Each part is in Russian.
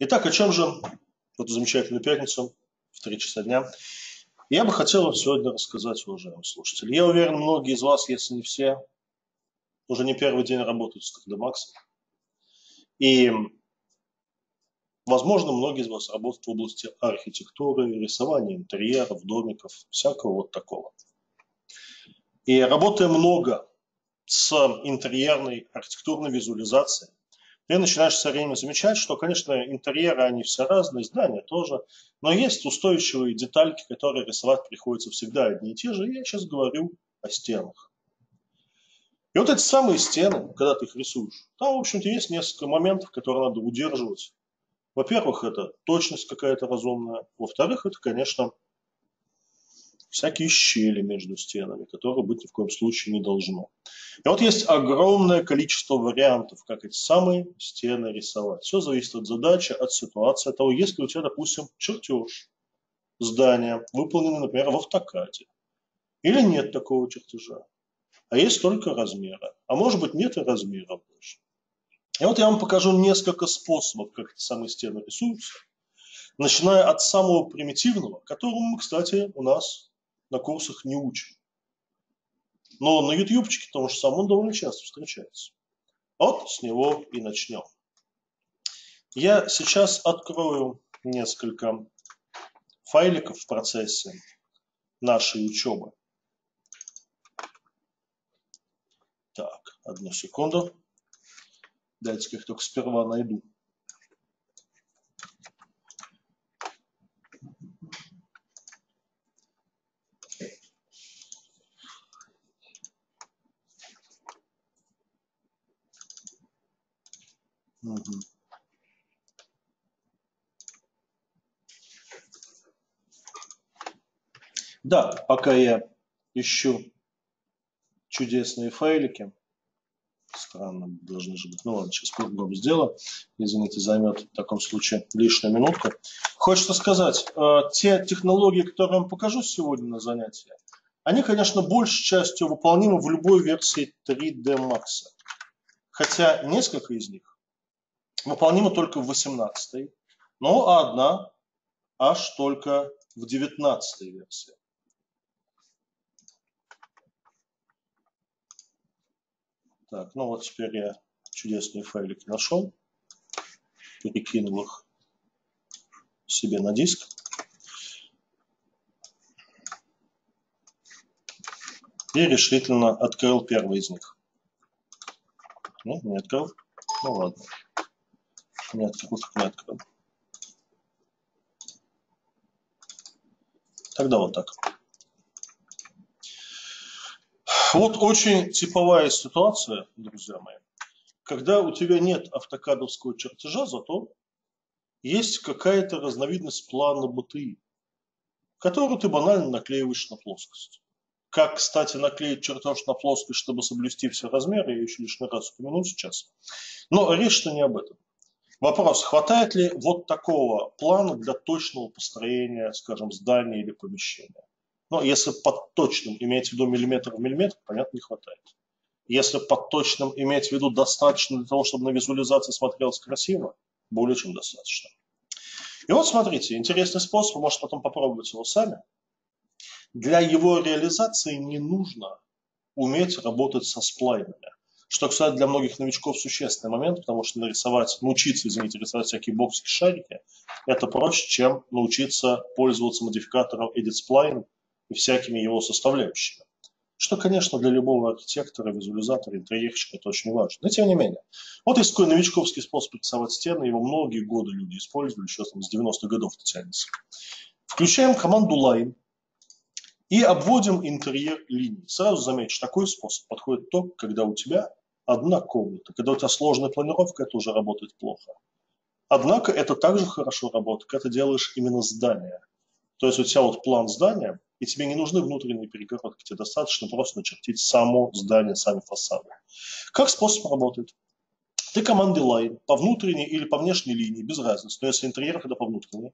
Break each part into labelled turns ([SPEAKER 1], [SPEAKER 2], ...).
[SPEAKER 1] Итак, о чем же в эту замечательную пятницу в 3 часа дня я бы хотел вам сегодня рассказать, уважаемые слушатели. Я уверен, многие из вас, если не все, уже не первый день работают с 3D Max. И, возможно, многие из вас работают в области архитектуры, рисования интерьеров, домиков, всякого вот такого. И работая много с интерьерной архитектурной визуализацией, ты начинаешь все время замечать, что, конечно, интерьеры, они все разные, здания тоже, но есть устойчивые детальки, которые рисовать приходится всегда одни и те же, и я сейчас говорю о стенах. И вот эти самые стены, когда ты их рисуешь, там, в общем-то, есть несколько моментов, которые надо удерживать. Во-первых, это точность какая-то разумная. Во-вторых, это, конечно, всякие щели между стенами, которые быть ни в коем случае не должно. И вот есть огромное количество вариантов, как эти самые стены рисовать. Все зависит от задачи, от ситуации, от того, есть ли у тебя, допустим, чертеж здания, выполненный, например, в автокаде, или нет такого чертежа, а есть только размеры, а может быть нет и размеров даже. И вот я вам покажу несколько способов, как эти самые стены рисуются, начиная от самого примитивного, которому кстати, у нас на курсах не учим. Но на ютубчике том же самом он довольно часто встречается. Вот с него и начнем. Я сейчас открою несколько файликов в процессе нашей учебы. Так, одну секунду. Дайте-ка их только сперва найду. Да, пока я ищу чудесные файлики, странно должны же быть, ну ладно, сейчас по-другому сделаю, извините, займет в таком случае лишнюю минутку. Хочется сказать, э, те технологии, которые я вам покажу сегодня на занятии, они, конечно, большей частью выполнимы в любой версии 3D Max. Хотя несколько из них выполнима только в 18 но одна аж только в 19 версии. Так, ну вот теперь я чудесные файлики нашел, перекинул их себе на диск. И решительно открыл первый из них. Нет, не открыл. Ну ладно не открыл. Тогда вот так. Вот очень типовая ситуация, друзья мои, когда у тебя нет автокадовского чертежа, зато есть какая-то разновидность плана БТИ, которую ты банально наклеиваешь на плоскость. Как, кстати, наклеить чертеж на плоскость, чтобы соблюсти все размеры, я еще лишний раз упомяну сейчас. Но речь-то не об этом. Вопрос, хватает ли вот такого плана для точного построения, скажем, здания или помещения? Ну, если под точным иметь в виду миллиметр в миллиметр, понятно, не хватает. Если под точным иметь в виду достаточно для того, чтобы на визуализации смотрелось красиво, более чем достаточно. И вот смотрите, интересный способ, можете потом попробовать его сами. Для его реализации не нужно уметь работать со сплайнами. Что, кстати, для многих новичков существенный момент, потому что нарисовать, научиться, извините, рисовать всякие боксики, шарики, это проще, чем научиться пользоваться модификатором Edit Spline и всякими его составляющими. Что, конечно, для любого архитектора, визуализатора, интерьерщика это очень важно. Но тем не менее. Вот есть такой новичковский способ рисовать стены, его многие годы люди использовали, еще там с 90-х годов это тянется. Включаем команду line, и обводим интерьер линий. Сразу замечу, такой способ подходит только, когда у тебя одна комната. Когда у тебя сложная планировка, это уже работает плохо. Однако это также хорошо работает, когда ты делаешь именно здание. То есть у тебя вот план здания, и тебе не нужны внутренние перегородки, тебе достаточно просто начертить само здание, сами фасады. Как способ работает? Ты команды line по внутренней или по внешней линии, без разницы, но если интерьер, это по внутренней,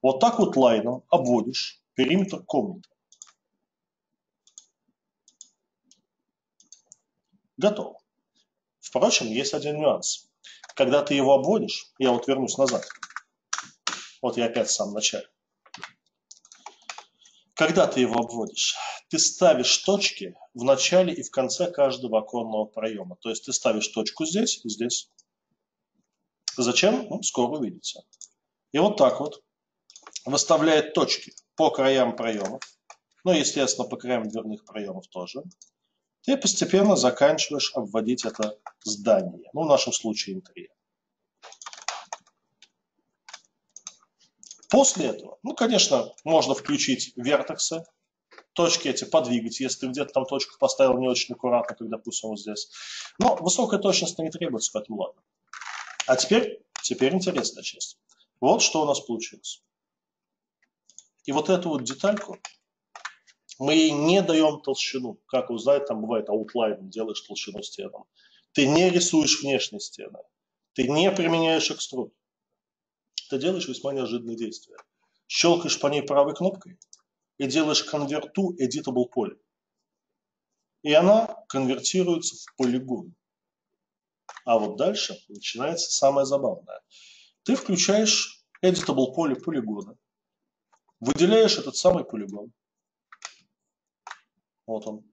[SPEAKER 1] вот так вот лайном обводишь периметр комнаты. Готово. Впрочем, есть один нюанс. Когда ты его обводишь, я вот вернусь назад, Вот я опять в самом начале. Когда ты его обводишь? Ты ставишь точки в начале и в конце каждого оконного проема. То есть ты ставишь точку здесь и здесь. Зачем? Ну, скоро увидите. И вот так вот выставляет точки по краям проемов, ну, естественно, по краям дверных проемов тоже, ты постепенно заканчиваешь обводить это здание, ну, в нашем случае интерьер. После этого, ну, конечно, можно включить вертексы, точки эти подвигать, если ты где-то там точку поставил не очень аккуратно, как, допустим, вот здесь. Но высокая точность не требуется, поэтому ладно. А теперь, теперь интересная часть. Вот что у нас получилось. И вот эту вот детальку мы ей не даем толщину. Как вы знаете, там бывает outline, делаешь толщину стенам. Ты не рисуешь внешние стены. Ты не применяешь extrude ты делаешь весьма неожиданные действия. Щелкаешь по ней правой кнопкой и делаешь convert to editable poly. И она конвертируется в полигон. А вот дальше начинается самое забавное. Ты включаешь editable поле полигона, выделяешь этот самый полигон. Вот он.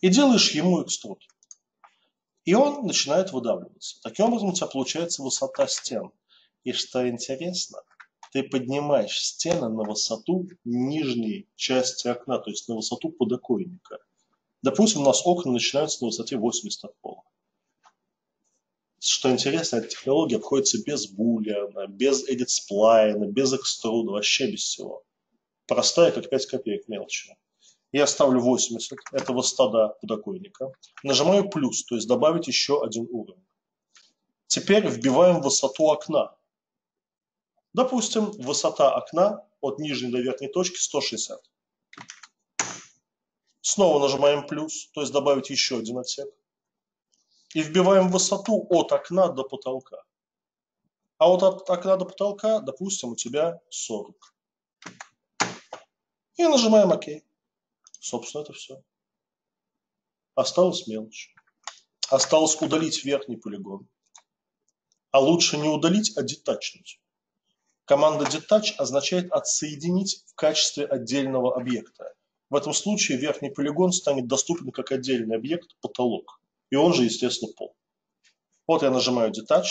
[SPEAKER 1] И делаешь ему экструд. И он начинает выдавливаться. Таким образом у тебя получается высота стен – и что интересно, ты поднимаешь стены на высоту нижней части окна, то есть на высоту подоконника. Допустим, у нас окна начинаются на высоте 80 от пола. Что интересно, эта технология обходится без булиана, без edit сплайна, без экструда, вообще без всего. Простая, как 5 копеек мелочи. Я ставлю 80, это высота подоконника. Нажимаю плюс, то есть добавить еще один уровень. Теперь вбиваем высоту окна. Допустим, высота окна от нижней до верхней точки 160. Снова нажимаем плюс, то есть добавить еще один отсек. И вбиваем высоту от окна до потолка. А вот от окна до потолка, допустим, у тебя 40. И нажимаем ОК. Собственно, это все. Осталось мелочь. Осталось удалить верхний полигон. А лучше не удалить, а детачнуть. Команда detach означает отсоединить в качестве отдельного объекта. В этом случае верхний полигон станет доступен как отдельный объект потолок. И он же, естественно, пол. Вот я нажимаю detach.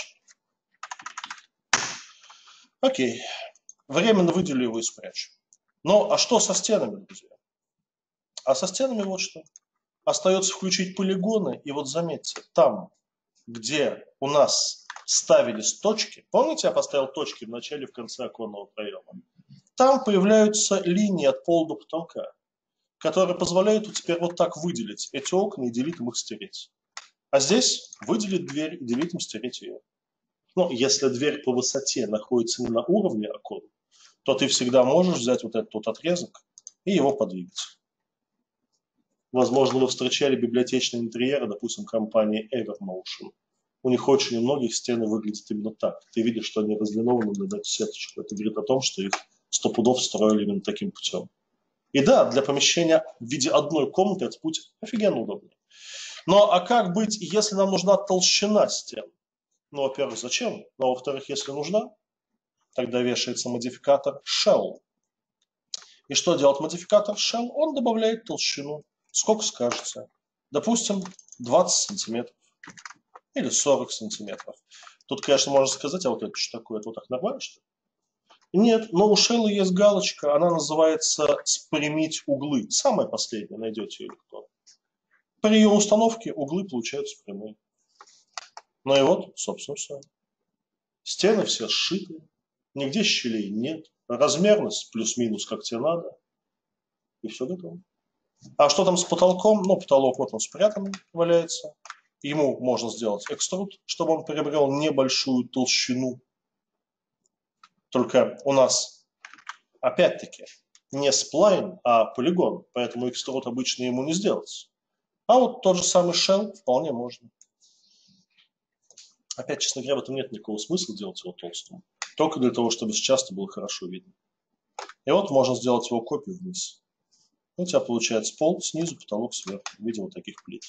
[SPEAKER 1] Окей. Временно выделю его и спрячу. Ну, а что со стенами, друзья? А со стенами вот что. Остается включить полигоны, и вот заметьте, там, где у нас ставились точки, помните, я поставил точки в начале и в конце оконного проема, там появляются линии от пола до потолка, которые позволяют теперь вот так выделить эти окна и делитом их стереть. А здесь выделить дверь и делитом стереть ее. Но если дверь по высоте находится не на уровне окон, то ты всегда можешь взять вот этот вот отрезок и его подвигать. Возможно, вы встречали библиотечные интерьеры, допустим, компании Evermotion – у них очень у многих стены выглядят именно так. Ты видишь, что они разлинованы на эту сеточку. Это говорит о том, что их сто пудов строили именно таким путем. И да, для помещения в виде одной комнаты этот путь офигенно удобный. Но а как быть, если нам нужна толщина стен? Ну, во-первых, зачем? Но, во-вторых, если нужна, тогда вешается модификатор shell. И что делает модификатор shell? Он добавляет толщину. Сколько скажется. Допустим, 20 сантиметров или 40 сантиметров. Тут, конечно, можно сказать, а вот это что такое, это вот так нормально, что ли? Нет, но у Шелла есть галочка, она называется «спрямить углы». Самая последняя, найдете ее легко. При ее установке углы получаются прямые. Ну и вот, собственно, все. Стены все сшиты, нигде щелей нет, размерность плюс-минус как тебе надо, и все готово. А что там с потолком? Ну, потолок вот он спрятан, валяется ему можно сделать экструд, чтобы он приобрел небольшую толщину. Только у нас, опять-таки, не сплайн, а полигон, поэтому экструд обычно ему не сделать. А вот тот же самый shell вполне можно. Опять, честно говоря, в этом нет никакого смысла делать его толстым. Только для того, чтобы сейчас было хорошо видно. И вот можно сделать его копию вниз. У тебя получается пол снизу, потолок сверху в вот таких плит.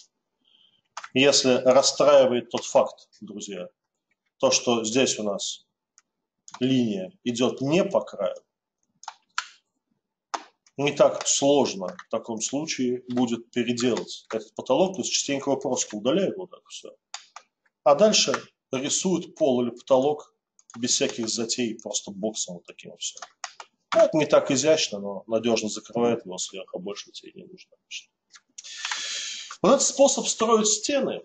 [SPEAKER 1] Если расстраивает тот факт, друзья, то, что здесь у нас линия идет не по краю, не так сложно в таком случае будет переделать этот потолок, то есть частенько его просто удаляют вот так все. А дальше рисуют пол или потолок без всяких затей, просто боксом вот таким вот все. Это не так изящно, но надежно закрывает его сверху, больше тебе не нужно. Вот этот способ строить стены,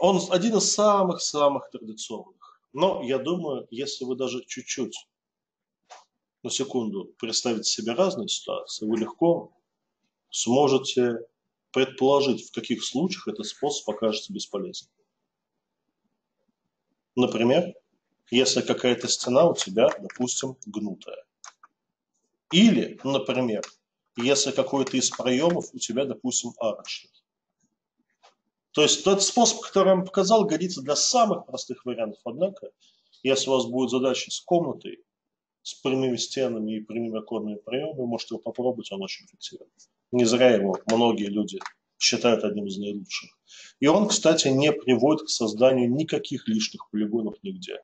[SPEAKER 1] он один из самых-самых традиционных. Но я думаю, если вы даже чуть-чуть на секунду представить себе разные ситуации, вы легко сможете предположить, в каких случаях этот способ окажется бесполезным. Например, если какая-то стена у тебя, допустим, гнутая. Или, например, если какой-то из проемов у тебя, допустим, арочный. То есть тот способ, который я вам показал, годится для самых простых вариантов. Однако, если у вас будет задача с комнатой, с прямыми стенами и прямыми оконными проемами, можете его попробовать, он очень эффективен. Не зря его многие люди считают одним из наилучших. И он, кстати, не приводит к созданию никаких лишних полигонов нигде.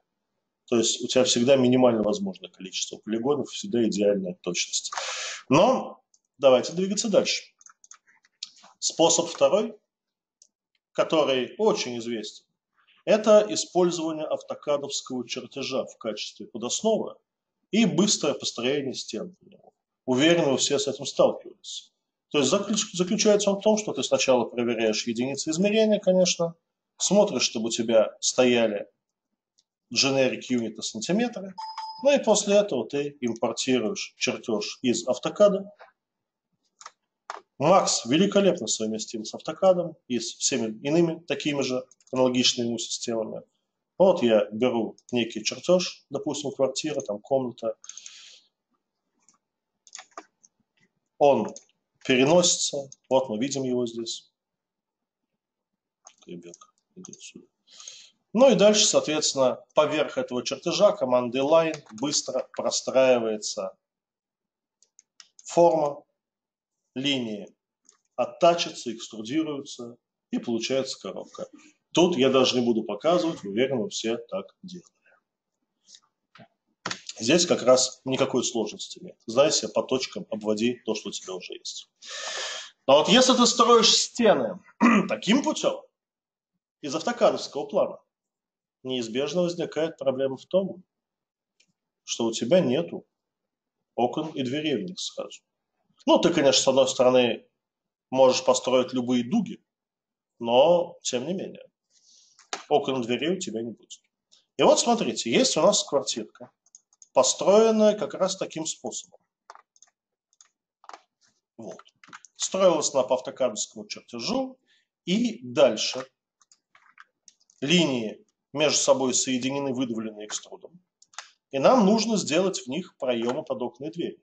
[SPEAKER 1] То есть у тебя всегда минимально возможное количество полигонов, всегда идеальная точность. Но давайте двигаться дальше. Способ второй, который очень известен, это использование автокадовского чертежа в качестве подосновы и быстрое построение стен. Уверен, вы все с этим сталкивались. То есть заключается он в том, что ты сначала проверяешь единицы измерения, конечно, смотришь, чтобы у тебя стояли generic юниты сантиметры, ну и после этого ты импортируешь чертеж из автокада. Макс великолепно совместим с автокадом и с всеми иными такими же аналогичными ему системами. Вот я беру некий чертеж, допустим, квартира, там комната. Он переносится. Вот мы видим его здесь. Ребенок идет сюда. Ну и дальше, соответственно, поверх этого чертежа команды line быстро простраивается форма, линии оттачатся, экструдируются и получается коробка. Тут я даже не буду показывать, уверен, вы все так делали. Здесь как раз никакой сложности нет. Знай себе по точкам, обводи то, что у тебя уже есть. Но вот если ты строишь стены таким путем, из автокадовского плана, неизбежно возникает проблема в том, что у тебя нету окон и дверей в них сразу. Ну, ты, конечно, с одной стороны, можешь построить любые дуги, но тем не менее окон дверей у тебя не будет. И вот смотрите, есть у нас квартирка, построенная как раз таким способом. Вот. Строилась она по автокадовскому чертежу, и дальше линии между собой соединены, выдавлены экструдом. И нам нужно сделать в них проемы под окна и двери.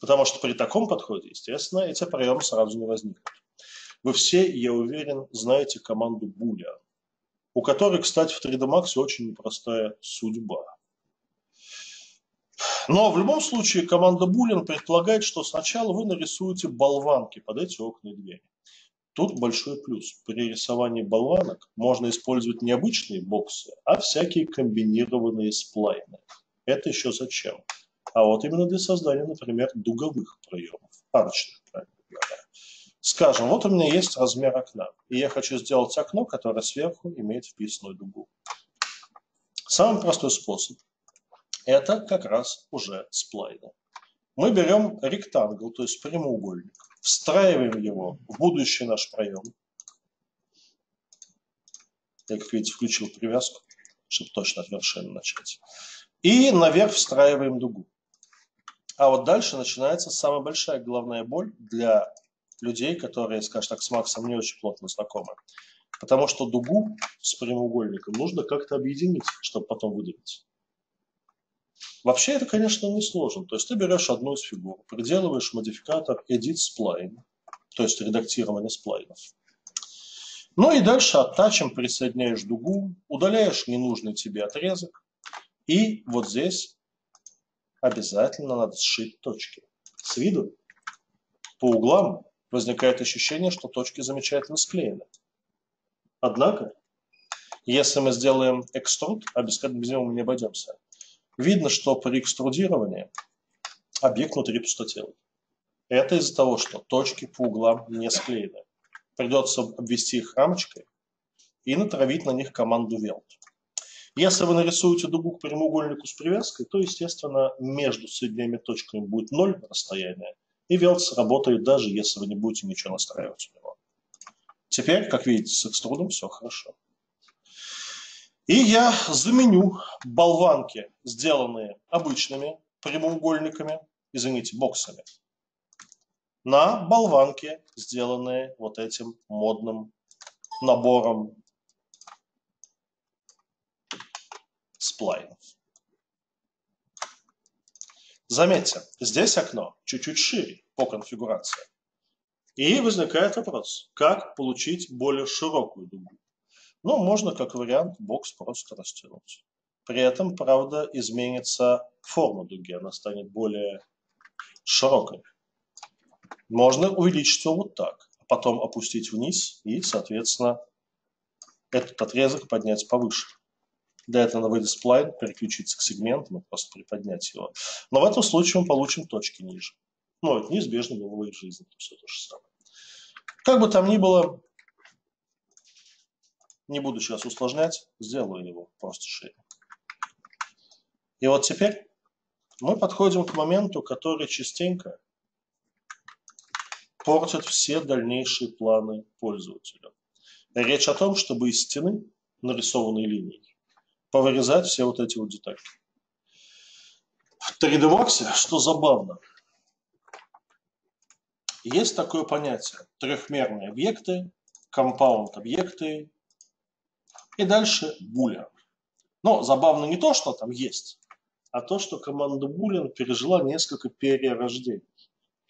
[SPEAKER 1] Потому что при таком подходе, естественно, эти проемы сразу не возникнут. Вы все, я уверен, знаете команду Boolean у которой, кстати, в 3D Max очень непростая судьба. Но в любом случае команда Boolean предполагает, что сначала вы нарисуете болванки под эти окна и двери. Тут большой плюс. При рисовании болванок можно использовать не обычные боксы, а всякие комбинированные сплайны. Это еще зачем? А вот именно для создания, например, дуговых проемов, арочных, правильно говоря. Скажем, вот у меня есть размер окна, и я хочу сделать окно, которое сверху имеет вписанную дугу. Самый простой способ – это как раз уже сплайны. Мы берем ректангл, то есть прямоугольник, встраиваем его в будущий наш проем. Я, как видите, включил привязку, чтобы точно от вершины начать. И наверх встраиваем дугу. А вот дальше начинается самая большая головная боль для людей, которые, скажем так, с Максом не очень плотно знакомы. Потому что дугу с прямоугольником нужно как-то объединить, чтобы потом выдавить. Вообще это, конечно, не сложно. То есть ты берешь одну из фигур, приделываешь модификатор edit spline, то есть редактирование сплайнов. Ну и дальше оттачем присоединяешь дугу, удаляешь ненужный тебе отрезок. И вот здесь обязательно надо сшить точки. С виду по углам возникает ощущение, что точки замечательно склеены. Однако, Если мы сделаем экструд, а без него мы не обойдемся, видно, что при экструдировании объект внутри пустотелый. Это из-за того, что точки по углам не склеены. Придется обвести их рамочкой и натравить на них команду weld. Если вы нарисуете дугу к прямоугольнику с привязкой, то, естественно, между соединениями точками будет ноль расстояния, и weld сработает даже, если вы не будете ничего настраивать у него. Теперь, как видите, с экструдом все хорошо. И я заменю болванки, сделанные обычными прямоугольниками, извините, боксами, на болванки, сделанные вот этим модным набором сплайнов. Заметьте, здесь окно чуть-чуть шире по конфигурации. И возникает вопрос, как получить более широкую дугу. Ну, можно как вариант бокс просто растянуть. При этом, правда, изменится форма дуги, она станет более широкой. Можно увеличить его вот так, а потом опустить вниз и, соответственно, этот отрезок поднять повыше. Для этого надо выйти сплайн, переключиться к сегментам и просто приподнять его. Но в этом случае мы получим точки ниже. Ну, это неизбежно было в жизни, все то же самое. Как бы там ни было, не буду сейчас усложнять, сделаю его просто шире. И вот теперь мы подходим к моменту, который частенько портит все дальнейшие планы пользователя. Речь о том, чтобы из стены, нарисованной линией, повырезать все вот эти вот детали. В 3D Max, что забавно, есть такое понятие трехмерные объекты, компаунд объекты и дальше boolean. Но забавно не то, что там есть, а то, что команда boolean пережила несколько перерождений.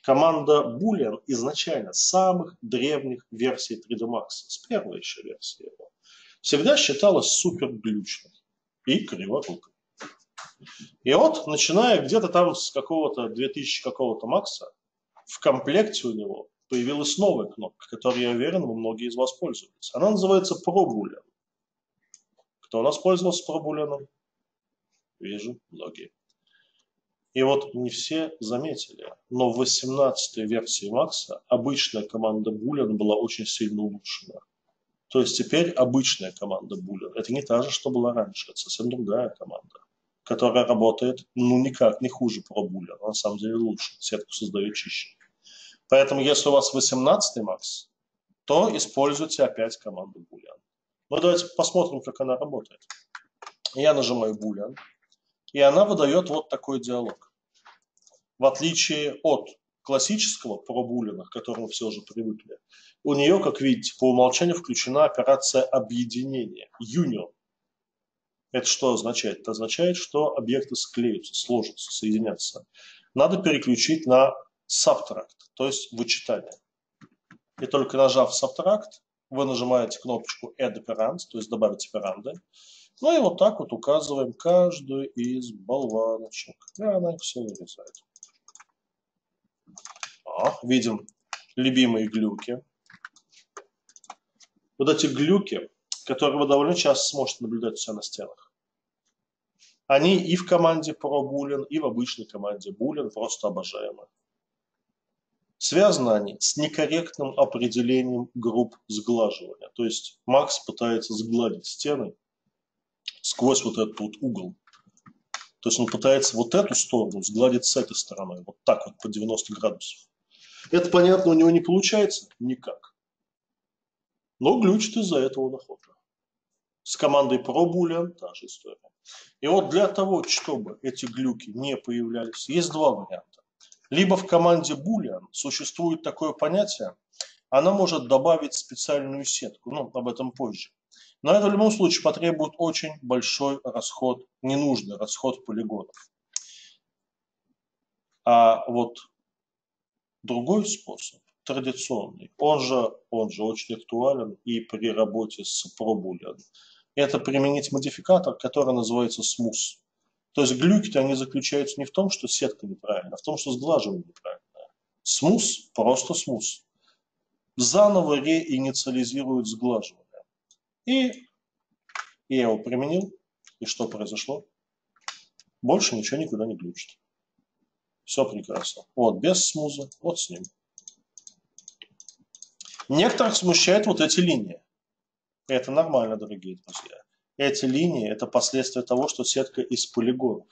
[SPEAKER 1] Команда Boolean изначально самых древних версий 3D Max, с первой еще версии его, всегда считалась супер глючной и криворукой. И вот, начиная где-то там с какого-то 2000 какого-то Макса, в комплекте у него появилась новая кнопка, которой, я уверен, вы многие из вас пользуетесь. Она называется ProBoolean. Кто у нас пользовался? Вижу, многие. И вот не все заметили, но в 18-й версии Макса обычная команда Boolean была очень сильно улучшена. То есть теперь обычная команда Boolean, это не та же, что была раньше, это совсем другая команда, которая работает ну никак не хуже про Boolean, а на самом деле лучше, сетку создает чище. Поэтому если у вас 18-й Макс, то используйте опять команду Boolean. Ну давайте посмотрим, как она работает. Я нажимаю Boolean, и она выдает вот такой диалог. В отличие от классического пробулина, к которому все уже привыкли, у нее, как видите, по умолчанию включена операция объединения, union. Это что означает? Это означает, что объекты склеются, сложатся, соединятся. Надо переключить на subtract, то есть вычитание. И только нажав subtract, вы нажимаете кнопочку add operand, то есть добавить операнды, ну и вот так вот указываем каждую из болваночек. И она их все вырезает. О, видим любимые глюки. Вот эти глюки, которые вы довольно часто сможете наблюдать себя на стенах. Они и в команде ProBoolean, и в обычной команде Boolean просто обожаемы. Связаны они с некорректным определением групп сглаживания. То есть Макс пытается сгладить стены сквозь вот этот вот угол. То есть он пытается вот эту сторону сгладить с этой стороной, вот так вот по 90 градусов. Это, понятно, у него не получается никак. Но глючит из-за этого находка. С командой ProBoolean та же история. И вот для того, чтобы эти глюки не появлялись, есть два варианта. Либо в команде Boolean существует такое понятие, она может добавить специальную сетку, ну, об этом позже. Но это в любом случае потребует очень большой расход, ненужный расход полигонов. А вот другой способ, традиционный, он же, он же очень актуален и при работе с ProBoolean, это применить модификатор, который называется smooth. То есть глюки они заключаются не в том, что сетка неправильная, а в том, что сглаживание неправильное. Смус, просто смус. Заново реинициализирует сглаживание. И я его применил, и что произошло? Больше ничего никуда не глючит. Все прекрасно. Вот без смуза, вот с ним. Некоторых смущают вот эти линии. Это нормально, дорогие друзья. Эти линии – это последствия того, что сетка из полигонов.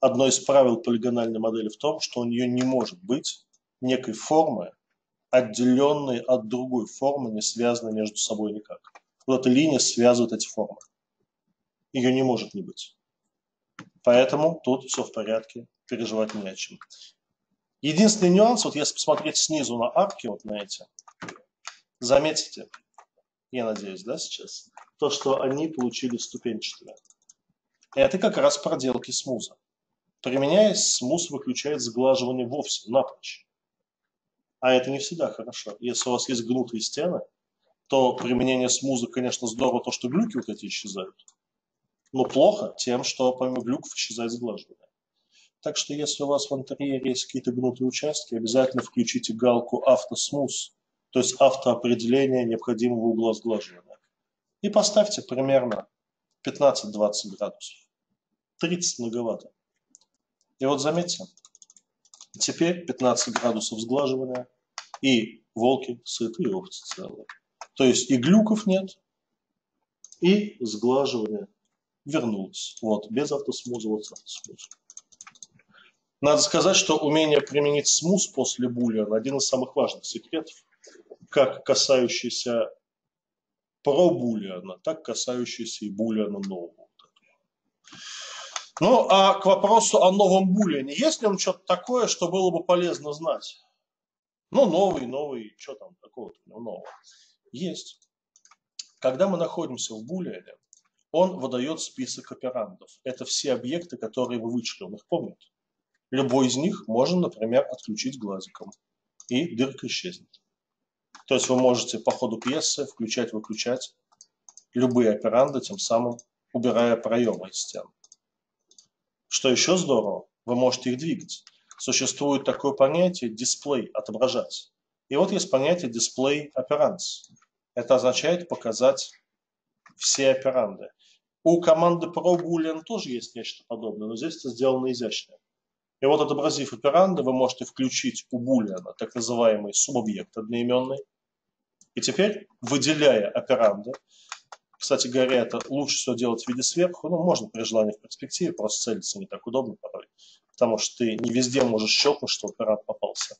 [SPEAKER 1] Одно из правил полигональной модели в том, что у нее не может быть некой формы, отделенной от другой формы, не связанной между собой никак. Вот эта линия связывает эти формы. Ее не может не быть. Поэтому тут все в порядке, переживать не о чем. Единственный нюанс, вот если посмотреть снизу на арки, вот на эти, заметите, я надеюсь, да, сейчас, то, что они получили ступенчатые. Это как раз проделки смуза. Применяясь, смуз выключает сглаживание вовсе, напрочь. А это не всегда хорошо. Если у вас есть гнутые стены, то применение смуза, конечно, здорово, то, что глюки вот эти исчезают. Но плохо тем, что помимо глюков исчезает сглаживание. Так что если у вас в интерьере есть какие-то гнутые участки, обязательно включите галку «Автосмуз», то есть автоопределение необходимого угла сглаживания. И поставьте примерно 15-20 градусов. 30 многовато. И вот заметьте, теперь 15 градусов сглаживания, и волки сыты, и овцы целые. То есть и глюков нет, и сглаживание вернулось. Вот, без автосмуза, вот с автосмузом. Надо сказать, что умение применить смуз после буллера – один из самых важных секретов, как касающийся про буллиана, так касающийся и буллиана нового. Ну, а к вопросу о новом буллиане. Есть ли он что-то такое, что было бы полезно знать? Ну, новый, новый, что там такого-то нового? Есть. Когда мы находимся в буллиане, он выдает список операндов. Это все объекты, которые вы вычли, он их помнит. Любой из них можно, например, отключить глазиком, и дырка исчезнет. То есть вы можете по ходу пьесы включать-выключать любые операнды, тем самым убирая проемы из стен. Что еще здорово, вы можете их двигать. Существует такое понятие дисплей, отображать. И вот есть понятие дисплей операнс. Это означает показать все операнды. У команды ProBoolean тоже есть нечто подобное, но здесь это сделано изящнее. И вот отобразив операнды, вы можете включить у Boolean так называемый субобъект одноименный. И теперь, выделяя операнды, кстати говоря, это лучше всего делать в виде сверху, ну, можно при желании в перспективе, просто целиться не так удобно порой, потому что ты не везде можешь щелкнуть, что оперант попался.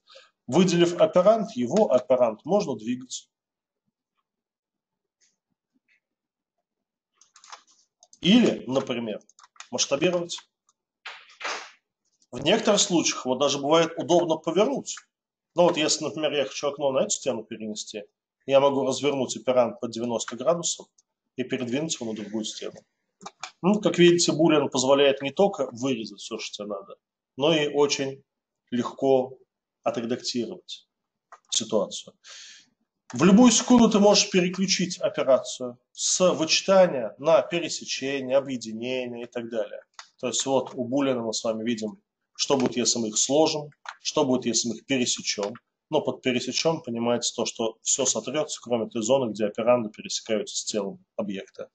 [SPEAKER 1] Выделив оперант, его оперант можно двигать. Или, например, масштабировать. В некоторых случаях вот даже бывает удобно повернуть. Ну вот если, например, я хочу окно на эту стену перенести, я могу развернуть оперант под 90 градусов и передвинуть его на другую стену. Ну, как видите, Boolean позволяет не только вырезать все, что тебе надо, но и очень легко отредактировать ситуацию. В любую секунду ты можешь переключить операцию с вычитания на пересечение, объединение и так далее. То есть вот у Boolean мы с вами видим, что будет, если мы их сложим, что будет, если мы их пересечем но под пересечем понимается то, что все сотрется, кроме той зоны, где операнды пересекаются с телом объекта.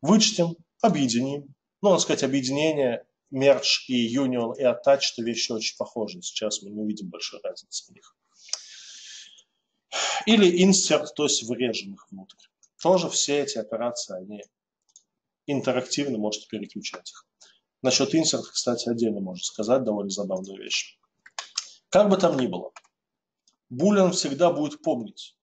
[SPEAKER 1] Вычтем, объединим. Ну, надо сказать, объединение, мерч и union и attach – это вещи очень похожие. Сейчас мы не увидим большой разницы в них. Или insert, то есть врежем их внутрь. Тоже все эти операции, они интерактивно, можете переключать их. Насчет insert, кстати, отдельно можно сказать, довольно забавную вещь. Как бы там ни было, Буллин всегда будет помнить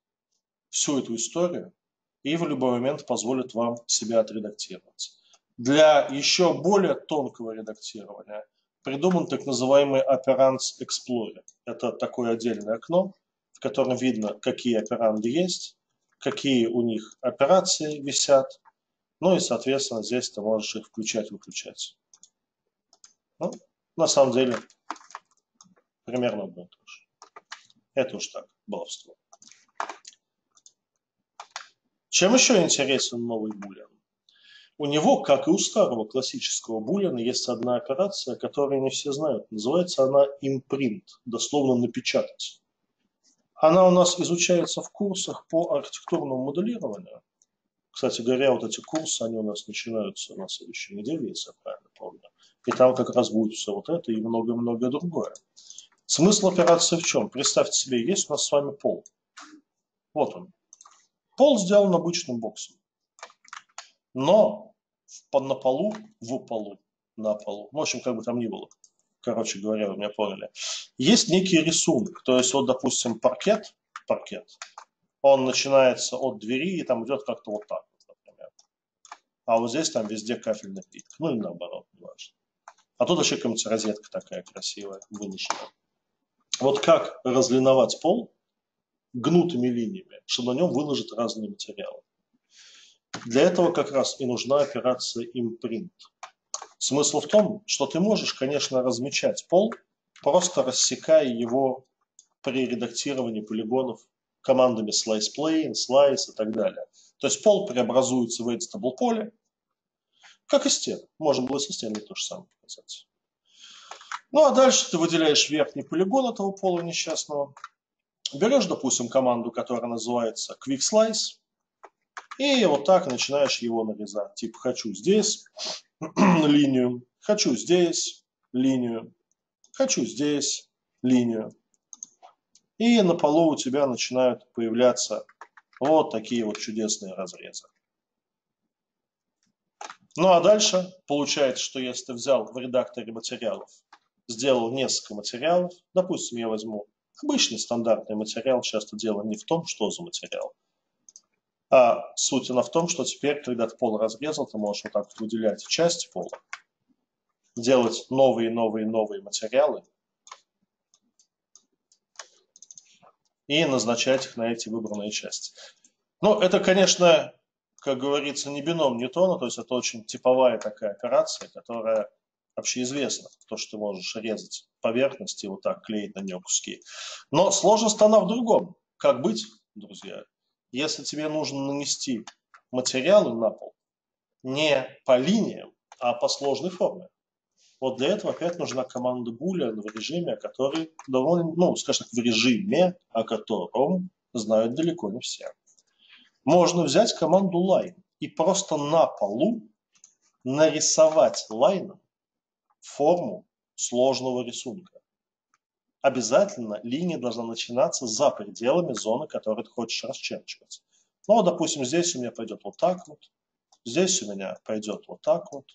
[SPEAKER 1] всю эту историю и в любой момент позволит вам себя отредактировать. Для еще более тонкого редактирования придуман так называемый Operands Explorer. Это такое отдельное окно, в котором видно, какие операнды есть, какие у них операции висят, ну и, соответственно, здесь ты можешь их включать-выключать. Ну, на самом деле, примерно одно и то же. Это уж так, баловство. Чем еще интересен новый буллин? У него, как и у старого классического буллина, есть одна операция, которую не все знают. Называется она imprint, дословно напечатать. Она у нас изучается в курсах по архитектурному моделированию. Кстати говоря, вот эти курсы, они у нас начинаются на следующей неделе, если я правильно помню. И там как раз будет все вот это и много-много другое. Смысл операции в чем? Представьте себе, есть у нас с вами пол. Вот он. Пол сделан обычным боксом. Но на полу, в полу, на полу, в общем, как бы там ни было, короче говоря, вы меня поняли, есть некий рисунок. То есть, вот, допустим, паркет, паркет, он начинается от двери и там идет как-то вот так, например. А вот здесь там везде кафельный пик. Ну или наоборот, неважно. А тут еще какая-нибудь розетка такая красивая, выложена. Вот как разлиновать пол гнутыми линиями, чтобы на нем выложить разные материалы. Для этого как раз и нужна операция импринт. Смысл в том, что ты можешь, конечно, размечать пол, просто рассекая его при редактировании полигонов командами slice plane, slice и так далее. То есть пол преобразуется в editable поле, как и стены. Можно было со стенами то же самое показать. Ну а дальше ты выделяешь верхний полигон этого пола несчастного. Берешь, допустим, команду, которая называется quick slice, и вот так начинаешь его нарезать. Типа хочу здесь линию, хочу здесь линию, хочу здесь линию. И на полу у тебя начинают появляться вот такие вот чудесные разрезы. Ну а дальше получается, что если ты взял в редакторе материалов, сделал несколько материалов, допустим, я возьму обычный стандартный материал, часто дело не в том, что за материал, а суть она в том, что теперь, когда ты пол разрезал, ты можешь вот так выделять части пола, делать новые, новые, новые материалы и назначать их на эти выбранные части. Ну, это, конечно, как говорится, не бином Ньютона, то есть это очень типовая такая операция, которая вообще известна, то, что ты можешь резать поверхности и вот так клеить на нее куски. Но сложность она в другом. Как быть, друзья? Если тебе нужно нанести материалы на пол не по линиям, а по сложной форме, вот для этого опять нужна команда Boolean в режиме, который довольно, ну, скажем так, в режиме, о котором знают далеко не все. Можно взять команду line и просто на полу нарисовать лайном форму сложного рисунка. Обязательно линия должна начинаться за пределами зоны, которую ты хочешь расчерчивать. Ну, допустим, здесь у меня пойдет вот так вот, здесь у меня пойдет вот так вот,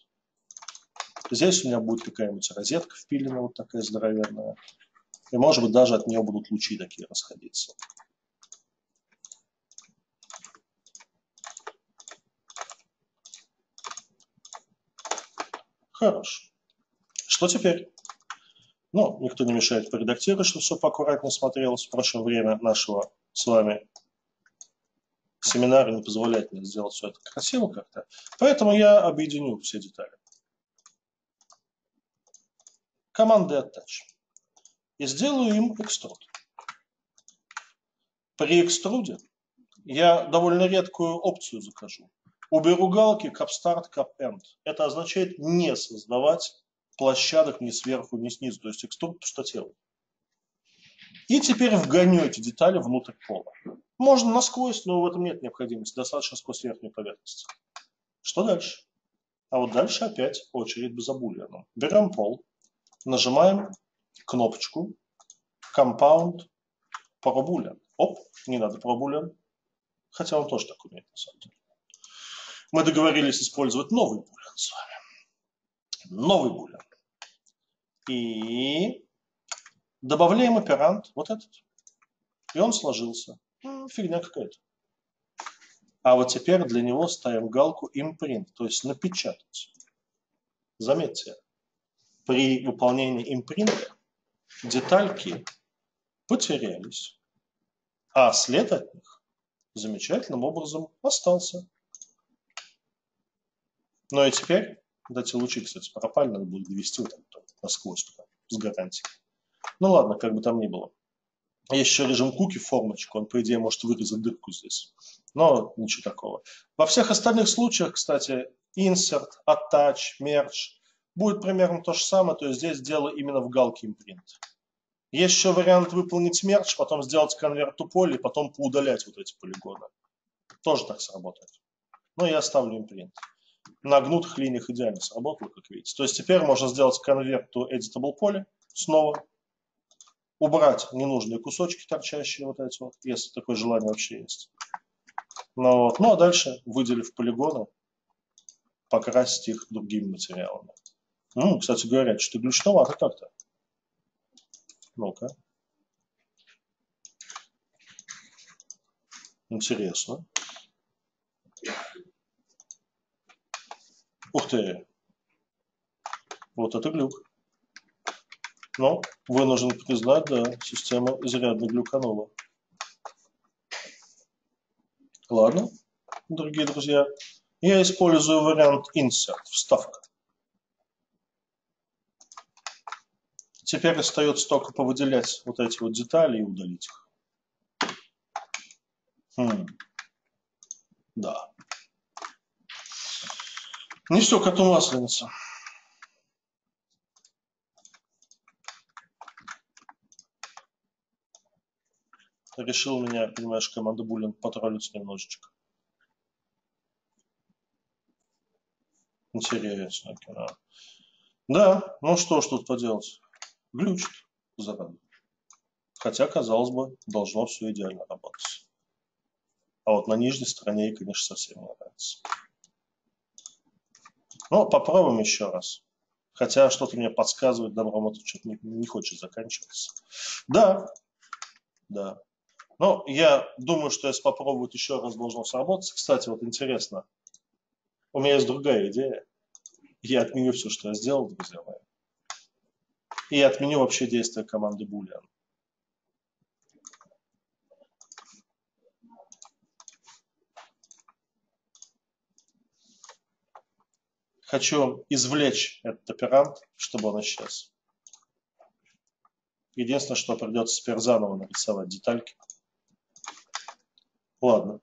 [SPEAKER 1] Здесь у меня будет какая-нибудь розетка впилена, вот такая здоровенная. И, может быть, даже от нее будут лучи такие расходиться. Хорошо. Что теперь? Ну, никто не мешает поредактировать, чтобы все поаккуратнее смотрелось. Впрочем, время нашего с вами семинара не позволяет мне сделать все это красиво как-то. Поэтому я объединю все детали команды attach и сделаю им экструд. При экструде я довольно редкую опцию закажу. Уберу галки capstart, capend. Это означает не создавать площадок ни сверху, ни снизу. То есть экструд пустотелый. И теперь вгоню эти детали внутрь пола. Можно насквозь, но в этом нет необходимости. Достаточно сквозь верхнюю поверхность. Что дальше? А вот дальше опять очередь без. Берем пол, нажимаем кнопочку Compound Pro Оп, не надо Pro хотя он тоже так умеет на самом деле. Мы договорились использовать новый булен с вами. Новый булен. И добавляем оперант, вот этот. И он сложился. Фигня какая-то. А вот теперь для него ставим галку imprint, то есть напечатать. Заметьте, при выполнении импринта детальки потерялись, а след от них замечательным образом остался. Ну и теперь, эти лучи, кстати, пропали, надо будет довести вот так насквозь с гарантией. Ну ладно, как бы там ни было. Есть еще режим куки, формочку, он, по идее, может вырезать дырку здесь. Но ничего такого. Во всех остальных случаях, кстати, insert, attach, merge, будет примерно то же самое, то есть здесь дело именно в галке imprint. Есть еще вариант выполнить мерч, потом сделать конверт to поле потом поудалять вот эти полигоны. Тоже так сработает. Но я оставлю импринт. На гнутых линиях идеально сработало, как видите. То есть теперь можно сделать конверт to editable поле снова, убрать ненужные кусочки торчащие вот эти вот, если такое желание вообще есть. Ну, вот. ну а дальше, выделив полигоны, покрасить их другими материалами. Ну, кстати говоря, что-то глючновато как-то. Ну-ка. Интересно. Ух ты. Вот это глюк. Но вынужден признать, да, система изрядно глюканула. Ладно, дорогие друзья. Я использую вариант insert, вставка. Теперь остается только повыделять вот эти вот детали и удалить их. Хм. Да. Не все коту масленица. Решил меня, понимаешь, команда Буллин потроллить немножечко. Интересно кино. Да, ну что ж тут поделать. Глючит, зараза. Хотя, казалось бы, должно все идеально работать. А вот на нижней стороне ей, конечно, совсем не нравится. Ну, попробуем еще раз. Хотя что-то мне подсказывает, добром это что-то не, не хочет заканчиваться. Да, да. Но я думаю, что если попробовать еще раз, должно сработать. Кстати, вот интересно, у меня есть другая идея. Я отменю все, что я сделал, друзья мои. И отменю вообще действия команды Boolean. Хочу извлечь этот оперант, чтобы он исчез. Единственное, что придется теперь заново нарисовать детальки. Ладно.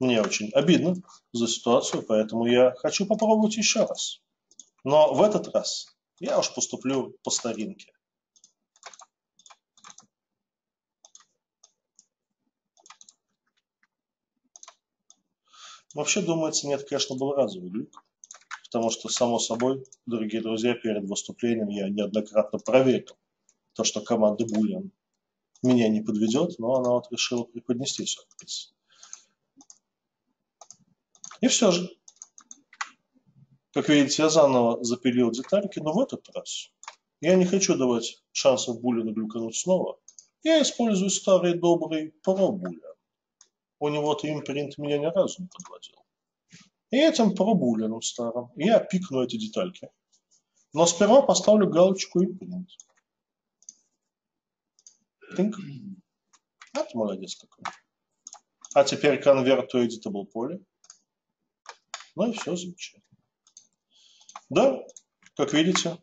[SPEAKER 1] Мне очень обидно за ситуацию, поэтому я хочу попробовать еще раз. Но в этот раз я уж поступлю по старинке. Вообще, думается, нет, конечно, был разовый глюк, потому что, само собой, дорогие друзья, перед выступлением я неоднократно проверил то, что команда Boolean меня не подведет, но она вот решила преподнести сюрприз. И все же, как видите, я заново запилил детальки, но в этот раз я не хочу давать шансов Булину глюкануть снова. Я использую старый добрый пробуля. У него-то импринт меня ни разу не подводил. И этим пробулином старым я пикну эти детальки. Но сперва поставлю галочку импринт. Тынк. Это молодец какой. А теперь конверт to editable поле. Ну и все замечательно. Да, как видите.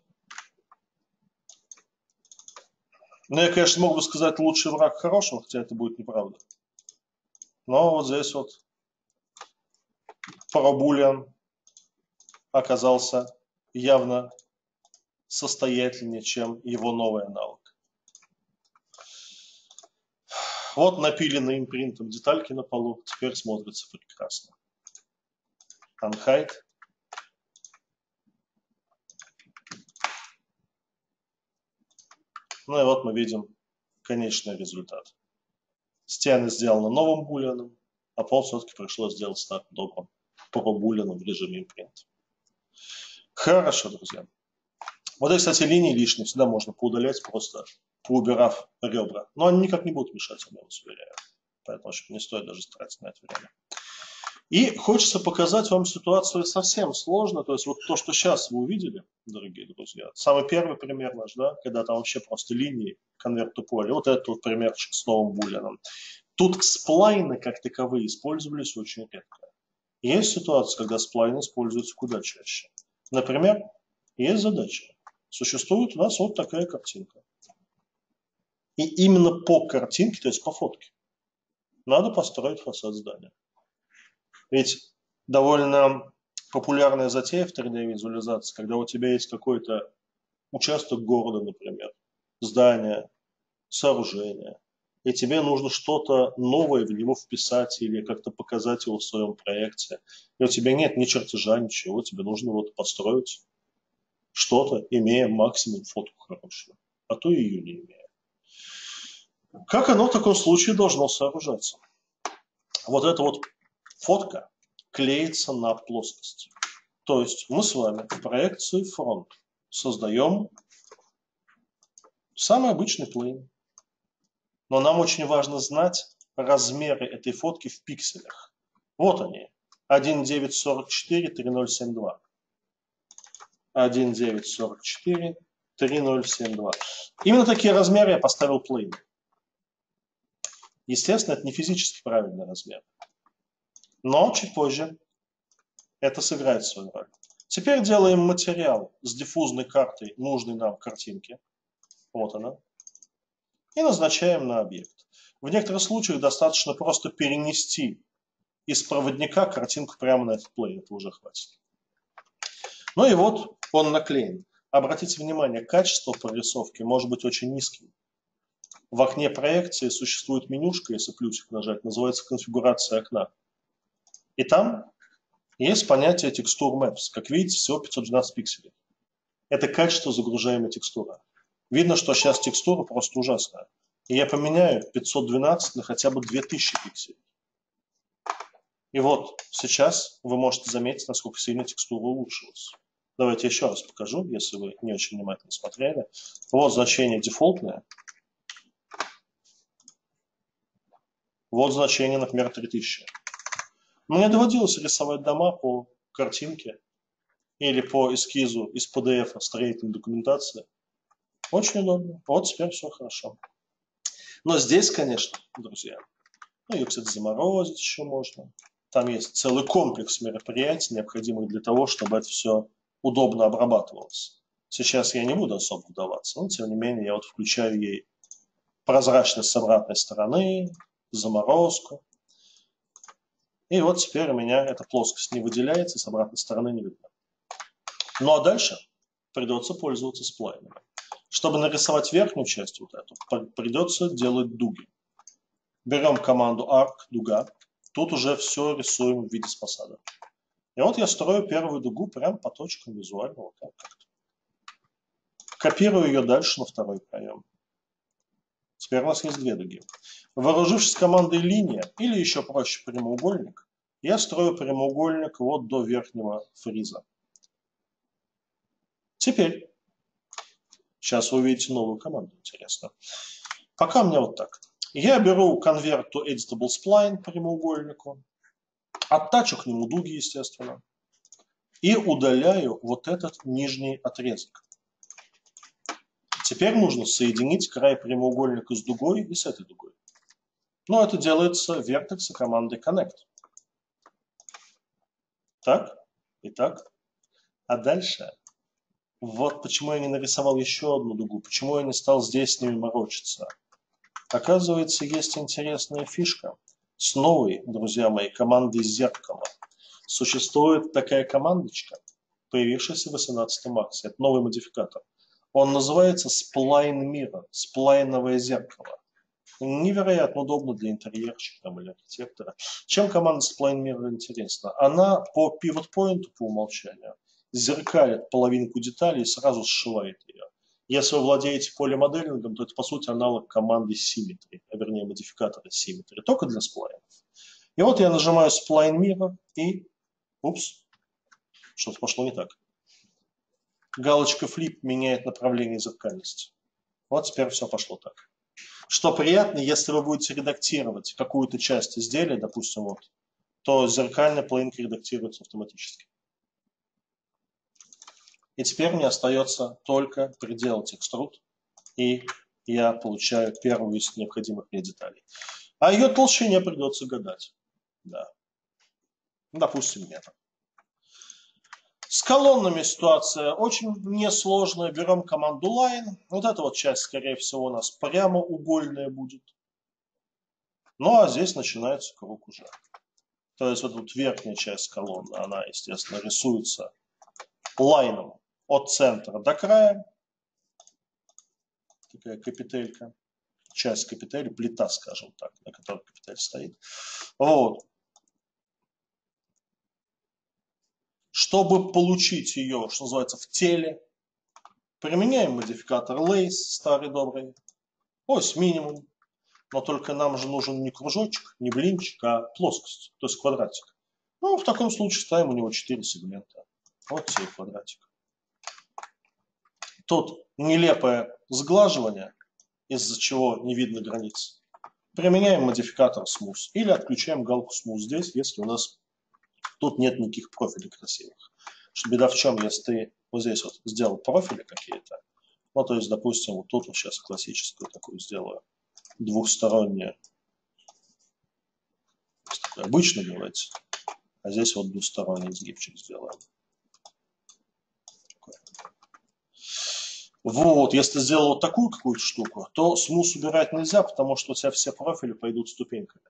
[SPEAKER 1] Ну, я, конечно, мог бы сказать лучший враг хорошего, хотя это будет неправда. Но вот здесь вот Парабулиан оказался явно состоятельнее, чем его новый аналог. Вот напиленные импринтом детальки на полу, теперь смотрится прекрасно unhide. Ну и вот мы видим конечный результат. Стены сделаны новым булианом, а пол все-таки пришлось сделать старым добрым пробулианом в режиме импринт. Хорошо, друзья. Вот эти, кстати, линии лишние всегда можно поудалять, просто поубирав ребра. Но они никак не будут мешать, я вас уверяю. Поэтому не стоит даже тратить на это время. И хочется показать вам ситуацию совсем сложно. То есть вот то, что сейчас вы увидели, дорогие друзья, самый первый пример наш, да, когда там вообще просто линии конверт поле. Вот этот вот примерчик с новым буллином. Тут сплайны как таковые использовались очень редко. Есть ситуация, когда сплайны используются куда чаще. Например, есть задача. Существует у нас вот такая картинка. И именно по картинке, то есть по фотке, надо построить фасад здания. Ведь довольно популярная затея в 3D-визуализации, когда у тебя есть какой-то участок города, например, здание, сооружение, и тебе нужно что-то новое в него вписать или как-то показать его в своем проекте, и у тебя нет ни чертежа, ничего, тебе нужно вот построить что-то, имея максимум фотку хорошую, а то и ее не имея. Как оно в таком случае должно сооружаться? Вот эта вот фотка клеится на плоскость. То есть мы с вами в проекции фронт создаем самый обычный плейн. Но нам очень важно знать размеры этой фотки в пикселях. Вот они. 1944 3072. 1944 3072. Именно такие размеры я поставил плейн. Естественно, это не физически правильный размер. Но чуть позже это сыграет свою роль. Теперь делаем материал с диффузной картой нужной нам картинки. Вот она. И назначаем на объект. В некоторых случаях достаточно просто перенести из проводника картинку прямо на этот плей. Это уже хватит. Ну и вот он наклеен. Обратите внимание, качество прорисовки может быть очень низким. В окне проекции существует менюшка, если плюсик нажать, называется конфигурация окна. И там есть понятие текстур maps. Как видите, всего 512 пикселей. Это качество загружаемой текстуры. Видно, что сейчас текстура просто ужасная. И я поменяю 512 на хотя бы 2000 пикселей. И вот сейчас вы можете заметить, насколько сильно текстура улучшилась. Давайте еще раз покажу, если вы не очень внимательно смотрели. Вот значение дефолтное. Вот значение, например, 3000. Мне доводилось рисовать дома по картинке или по эскизу из PDF строительной документации. Очень удобно. Вот теперь все хорошо. Но здесь, конечно, друзья, ну ее, кстати, заморозить еще можно. Там есть целый комплекс мероприятий, необходимых для того, чтобы это все удобно обрабатывалось. Сейчас я не буду особо вдаваться, но тем не менее я вот включаю ей прозрачность с обратной стороны, заморозку. И вот теперь у меня эта плоскость не выделяется, с обратной стороны не видно. Ну а дальше придется пользоваться сплайнами. Чтобы нарисовать верхнюю часть вот эту, придется делать дуги. Берем команду arc, дуга. Тут уже все рисуем в виде спасада. И вот я строю первую дугу прямо по точкам визуально. Копирую ее дальше на второй проем. Есть две дуги. Вооружившись командой линия или еще проще прямоугольник, я строю прямоугольник вот до верхнего фриза. Теперь, сейчас вы увидите новую команду, интересно. Пока у меня вот так. Я беру convert to editable spline прямоугольнику, Оттачу к нему дуги, естественно. И удаляю вот этот нижний отрезок. Теперь нужно соединить край прямоугольника с дугой и с этой дугой. Но это делается вертекса командой connect. Так, и так. А дальше, вот почему я не нарисовал еще одну дугу, почему я не стал здесь с ними морочиться. Оказывается, есть интересная фишка – с новой, друзья мои, командой «Зеркало». Существует такая командочка, появившаяся в 18 марте. Это новый модификатор. Он называется Spline Mirror, сплайновое зеркало. Невероятно удобно для интерьерщика или архитектора. Чем команда Spline Mirror интересна? Она по pivot point по умолчанию зеркалит половинку деталей и сразу сшивает ее. Если вы владеете полимоделингом, то это, по сути, аналог команды Symmetry, а вернее модификатора Symmetry, только для сплайнов. И вот я нажимаю Spline Mirror и... Упс, что-то пошло не так. Галочка Flip меняет направление зеркальности. Вот теперь все пошло так. Что приятно, если вы будете редактировать какую-то часть изделия, допустим, вот, то зеркальная плейнка редактируется автоматически. И теперь мне остается только приделать экструд, и я получаю первую из необходимых мне деталей. А ее толщине придется гадать. Да. Допустим, метр. С колоннами ситуация очень несложная. Берем команду line. Вот эта вот часть, скорее всего, у нас прямоугольная будет. Ну, а здесь начинается круг уже. То есть вот тут верхняя часть колонны, она, естественно, рисуется лайном от центра до края. Такая капителька. часть капителя, плита, скажем так, на которой капитель стоит. Вот. Чтобы получить ее, что называется, в теле, применяем модификатор Lace, старый добрый, ось минимум, но только нам же нужен не кружочек, не блинчик, а плоскость, то есть квадратик. Ну, в таком случае ставим у него 4 сегмента. Вот сей квадратик. Тут нелепое сглаживание, из-за чего не видно границ. Применяем модификатор Smooth или отключаем галку Smooth здесь, если у нас тут нет никаких профилей красивых. Беда в чем, если ты вот здесь вот сделал профили какие-то, ну, то есть, допустим, вот тут вот сейчас классическую такую сделаю, двухстороннее, обычно делается, а здесь вот двусторонний изгибчик сделаем. Вот, если сделал вот такую какую-то штуку, то смус убирать нельзя, потому что у тебя все профили пойдут ступеньками.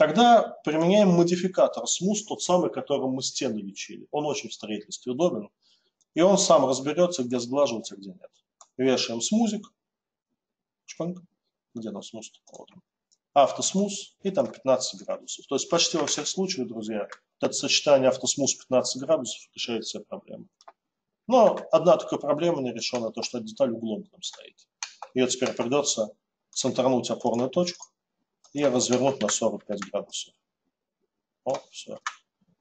[SPEAKER 1] Тогда применяем модификатор смус, тот самый, которым мы стены лечили. Он очень в строительстве удобен. И он сам разберется, где сглаживать, а где нет. Вешаем смузик. Шпанг. Где у смуз? Вот он. Автосмуз и там 15 градусов. То есть почти во всех случаях, друзья, это сочетание автосмуз 15 градусов решает все проблемы. Но одна только проблема не решена, то, что деталь углом там стоит. Ее теперь придется центрнуть опорную точку и развернуть на 45 градусов. О, все.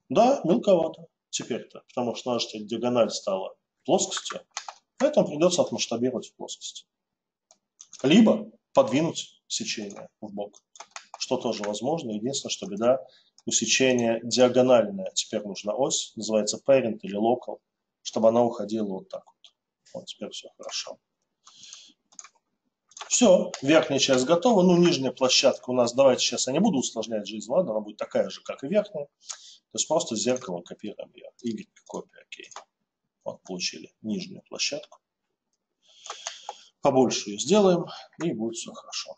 [SPEAKER 1] Да, мелковато теперь-то, потому что наша диагональ стала плоскостью, поэтому придется отмасштабировать в плоскость. Либо подвинуть сечение в бок, что тоже возможно. Единственное, что беда, у сечения диагональная теперь нужна ось, называется parent или local чтобы она уходила вот так вот. Вот теперь все хорошо. Все, верхняя часть готова. Ну, нижняя площадка у нас, давайте сейчас я не буду усложнять жизнь, ладно, она будет такая же, как и верхняя. То есть просто зеркалом копируем ее. Y копия, окей. Вот, получили нижнюю площадку. Побольше ее сделаем, и будет все хорошо.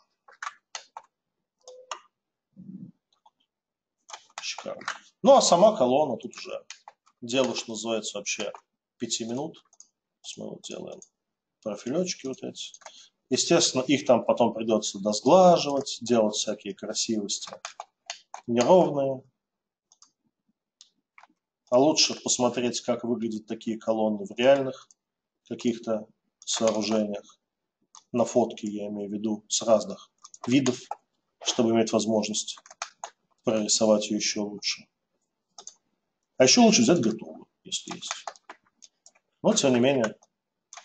[SPEAKER 1] Шикарно. Ну, а сама колонна тут уже дело, что называется, вообще 5 минут. Мы вот делаем профилечки вот эти. Естественно, их там потом придется досглаживать, делать всякие красивости неровные. А лучше посмотреть, как выглядят такие колонны в реальных каких-то сооружениях. На фотке я имею в виду с разных видов, чтобы иметь возможность прорисовать ее еще лучше. А еще лучше взять готовую, если есть. Но, тем не менее,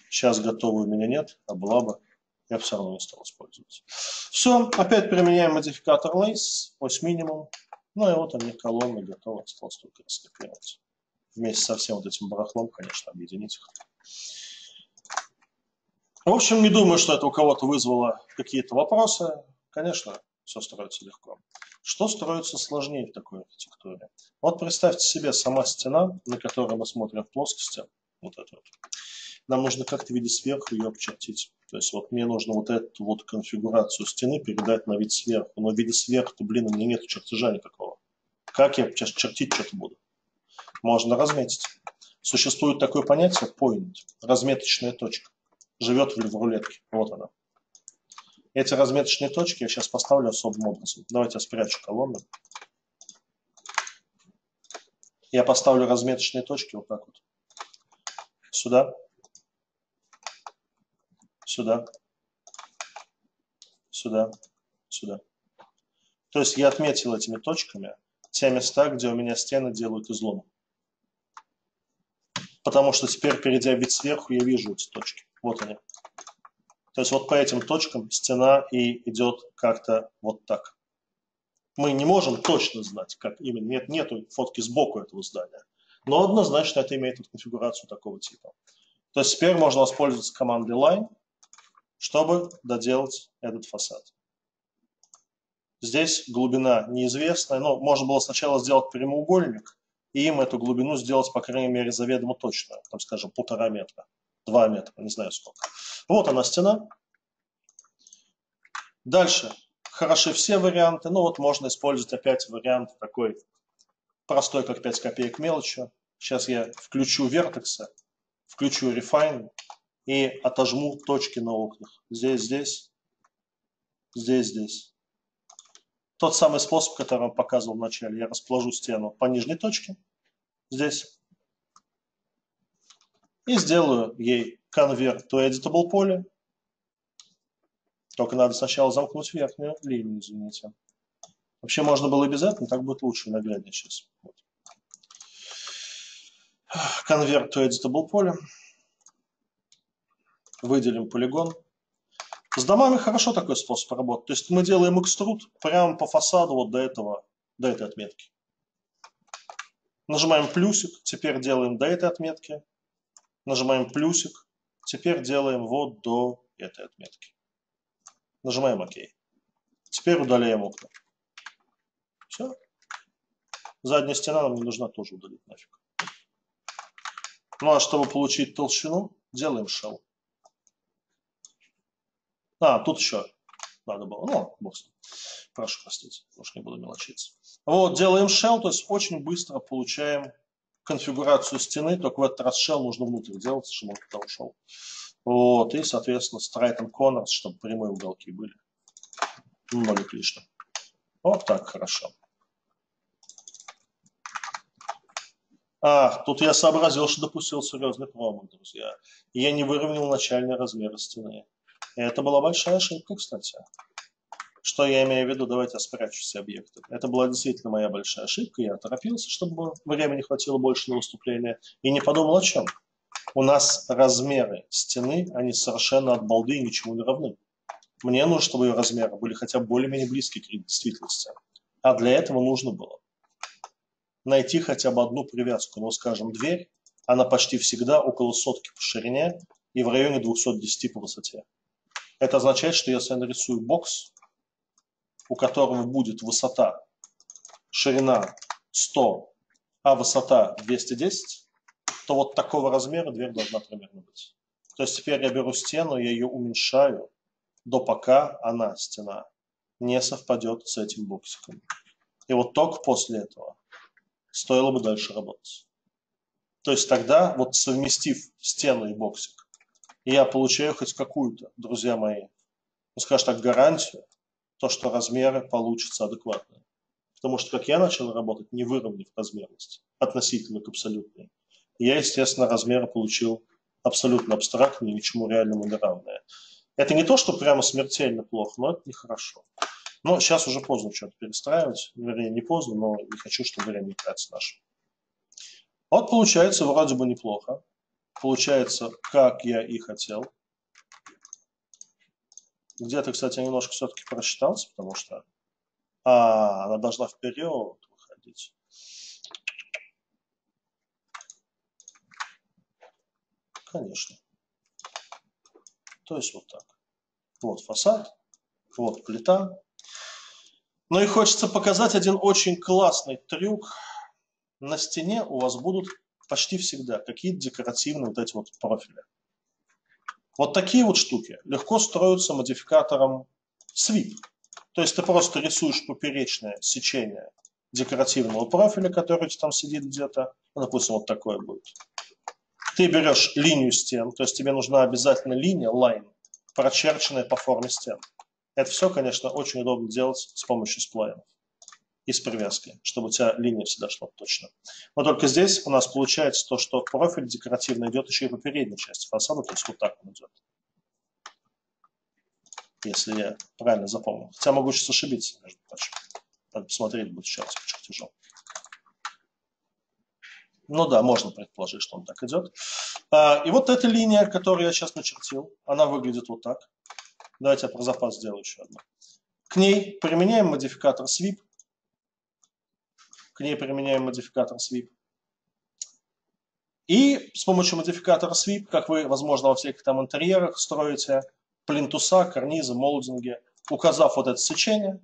[SPEAKER 1] сейчас готовой у меня нет, а была бы, я все равно не стал использовать. Все, опять применяем модификатор Lace, ось минимум. Ну и вот они, колонны готовы, осталось только раскопировать. Вместе со всем вот этим барахлом, конечно, объединить их. В общем, не думаю, что это у кого-то вызвало какие-то вопросы. Конечно, все строится легко. Что строится сложнее в такой архитектуре? Вот представьте себе сама стена, на которой мы смотрим в плоскости, вот это вот. Нам нужно как-то в виде сверху ее обчертить. То есть вот мне нужно вот эту вот конфигурацию стены передать на вид сверху. Но в виде сверху, блин, у меня нет чертежа никакого. Как я сейчас чертить что-то буду? Можно разметить. Существует такое понятие point, разметочная точка. Живет в рулетке. Вот она. Эти разметочные точки я сейчас поставлю особым образом. Давайте я спрячу колонну. Я поставлю разметочные точки вот так вот сюда, сюда, сюда, сюда. То есть я отметил этими точками те места, где у меня стены делают излом. Потому что теперь, перейдя вид сверху, я вижу эти точки. Вот они. То есть вот по этим точкам стена и идет как-то вот так. Мы не можем точно знать, как именно. Нет, нету фотки сбоку этого здания но однозначно это имеет конфигурацию такого типа. То есть теперь можно воспользоваться командой line, чтобы доделать этот фасад. Здесь глубина неизвестная, но можно было сначала сделать прямоугольник, и им эту глубину сделать, по крайней мере, заведомо точно, там, скажем, полтора метра, два метра, не знаю сколько. Вот она стена. Дальше. Хороши все варианты, ну вот можно использовать опять вариант такой простой, как 5 копеек мелочью. Сейчас я включу вертексы, включу refine и отожму точки на окнах. Здесь, здесь здесь, здесь. Тот самый способ, который я показывал в начале. Я расположу стену по нижней точке, здесь, и сделаю ей convert to editable поле. Только надо сначала замкнуть верхнюю линию, извините. Вообще можно было и без этого, но так будет лучше, нагляднее сейчас. Вот. Convert to editable поле. Выделим полигон. С домами хорошо такой способ работать. То есть мы делаем экструд прямо по фасаду вот до этого, до этой отметки. Нажимаем плюсик, теперь делаем до этой отметки. Нажимаем плюсик, теперь делаем вот до этой отметки. Нажимаем ОК. Теперь удаляем окна. Все. Задняя стена нам не нужна, тоже удалить нафиг. Ну а чтобы получить толщину, делаем shell. А, тут еще надо было. Ну, бог Прошу простить, уж не буду мелочиться. Вот, делаем shell, то есть очень быстро получаем конфигурацию стены, только в этот раз shell нужно внутрь делать, чтобы он туда ушел. Вот, и, соответственно, straight and corners, чтобы прямые уголки были. Нолик лишним. Вот так, хорошо. А, тут я сообразил, что допустил серьезный промах, друзья. Я не выровнял начальный размер стены. Это была большая ошибка, кстати. Что я имею в виду? Давайте я спрячу все объекты. Это была действительно моя большая ошибка. Я торопился, чтобы времени хватило больше на выступление. И не подумал о чем. У нас размеры стены, они совершенно от балды и ничему не равны. Мне нужно, чтобы ее размеры были хотя бы более-менее близки к действительности. А для этого нужно было найти хотя бы одну привязку. Ну, скажем, дверь, она почти всегда около сотки по ширине и в районе 210 по высоте. Это означает, что если я нарисую бокс, у которого будет высота, ширина 100, а высота 210, то вот такого размера дверь должна примерно быть. То есть теперь я беру стену, я ее уменьшаю до пока она, стена, не совпадет с этим боксиком. И вот только после этого стоило бы дальше работать. То есть тогда, вот совместив стену и боксик, я получаю хоть какую-то, друзья мои, ну, скажем так, гарантию, то, что размеры получатся адекватные. Потому что, как я начал работать, не выровняв размерность относительно к абсолютной, я, естественно, размеры получил абсолютно абстрактные, ничему реальному не равные. Это не то, что прямо смертельно плохо, но это нехорошо. Но сейчас уже поздно что-то перестраивать. Вернее, не поздно, но не хочу, чтобы время тратить наше. Вот получается вроде бы неплохо получается, как я и хотел. Где-то, кстати, я немножко все-таки просчитался, потому что а, она должна вперед выходить. Конечно. То есть вот так. Вот фасад, вот плита. Ну и хочется показать один очень классный трюк. На стене у вас будут почти всегда какие-то декоративные вот эти вот профили. Вот такие вот штуки легко строятся модификатором sweep. То есть ты просто рисуешь поперечное сечение декоративного профиля, который там сидит где-то. Ну, допустим, вот такое будет. Ты берешь линию стен, то есть тебе нужна обязательно линия, line, прочерченная по форме стен. Это все, конечно, очень удобно делать с помощью сплайнов и с привязкой, чтобы у тебя линия всегда шла точно. Но только здесь у нас получается то, что профиль декоративно идет еще и по передней части фасада, то есть вот так он идет. Если я правильно запомнил. Хотя могу сейчас ошибиться, между прочим. Надо посмотреть будет сейчас в чертежом. Ну да, можно предположить, что он так идет. А, и вот эта линия, которую я сейчас начертил, она выглядит вот так. Давайте я про запас сделаю еще одну. К ней применяем модификатор sweep к ней применяем модификатор sweep. И с помощью модификатора sweep, как вы, возможно, во всех там интерьерах строите, плинтуса, карнизы, молдинги, указав вот это сечение,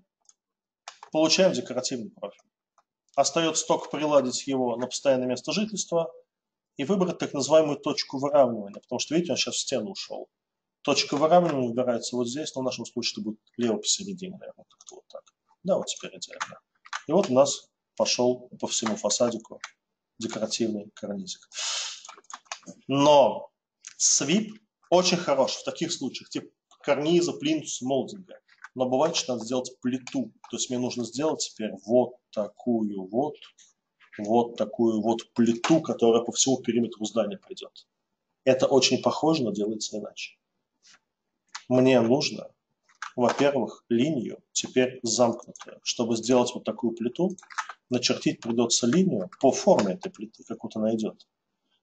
[SPEAKER 1] получаем декоративный профиль. Остается только приладить его на постоянное место жительства и выбрать так называемую точку выравнивания, потому что, видите, он сейчас в стену ушел. Точка выравнивания выбирается вот здесь, но в нашем случае это будет лево посередине, наверное, как-то вот так. Да, вот теперь идеально. И вот у нас пошел по всему фасадику декоративный карнизик. Но свип очень хорош в таких случаях, типа карниза, плинтуса, молдинга. Но бывает, что надо сделать плиту. То есть мне нужно сделать теперь вот такую вот, вот такую вот плиту, которая по всему периметру здания пойдет. Это очень похоже, но делается иначе. Мне нужно, во-первых, линию теперь замкнутую. Чтобы сделать вот такую плиту, начертить придется линию по форме этой плиты, как вот она идет.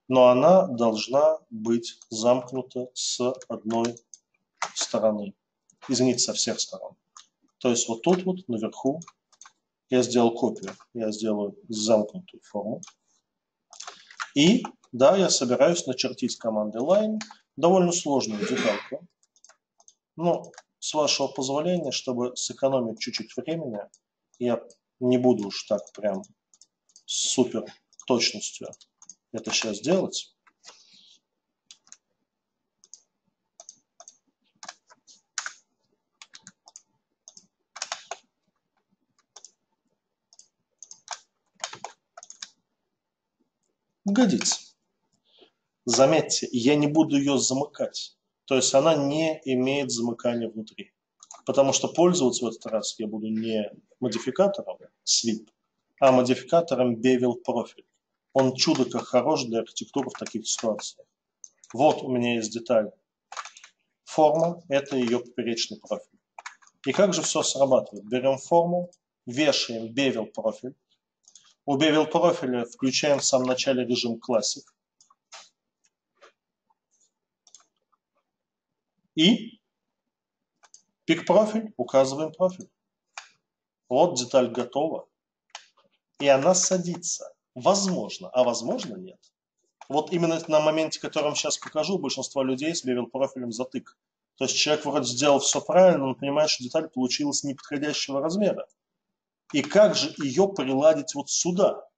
[SPEAKER 1] Но она должна быть замкнута с одной стороны. Извините, со всех сторон. То есть вот тут вот наверху я сделал копию. Я сделаю замкнутую форму. И да, я собираюсь начертить командой line довольно сложную детальку. Но с вашего позволения, чтобы сэкономить чуть-чуть времени, я не буду уж так прям супер точностью это сейчас делать. Годится. Заметьте, я не буду ее замыкать. То есть она не имеет замыкания внутри. Потому что пользоваться в этот раз я буду не модификатором sweep, а модификатором bevel профиль. Он чудо как хорош для архитектуры в таких ситуациях. Вот у меня есть деталь. Форма – это ее поперечный профиль. И как же все срабатывает? Берем форму, вешаем bevel профиль. У bevel профиля включаем в самом начале режим Classic. И pick profile, указываем профиль. Вот деталь готова. И она садится. Возможно, а возможно нет. Вот именно на моменте, которым сейчас покажу, большинство людей с bevel профилем затык. То есть человек вроде сделал все правильно, но понимает, что деталь получилась неподходящего размера. И как же ее приладить вот сюда?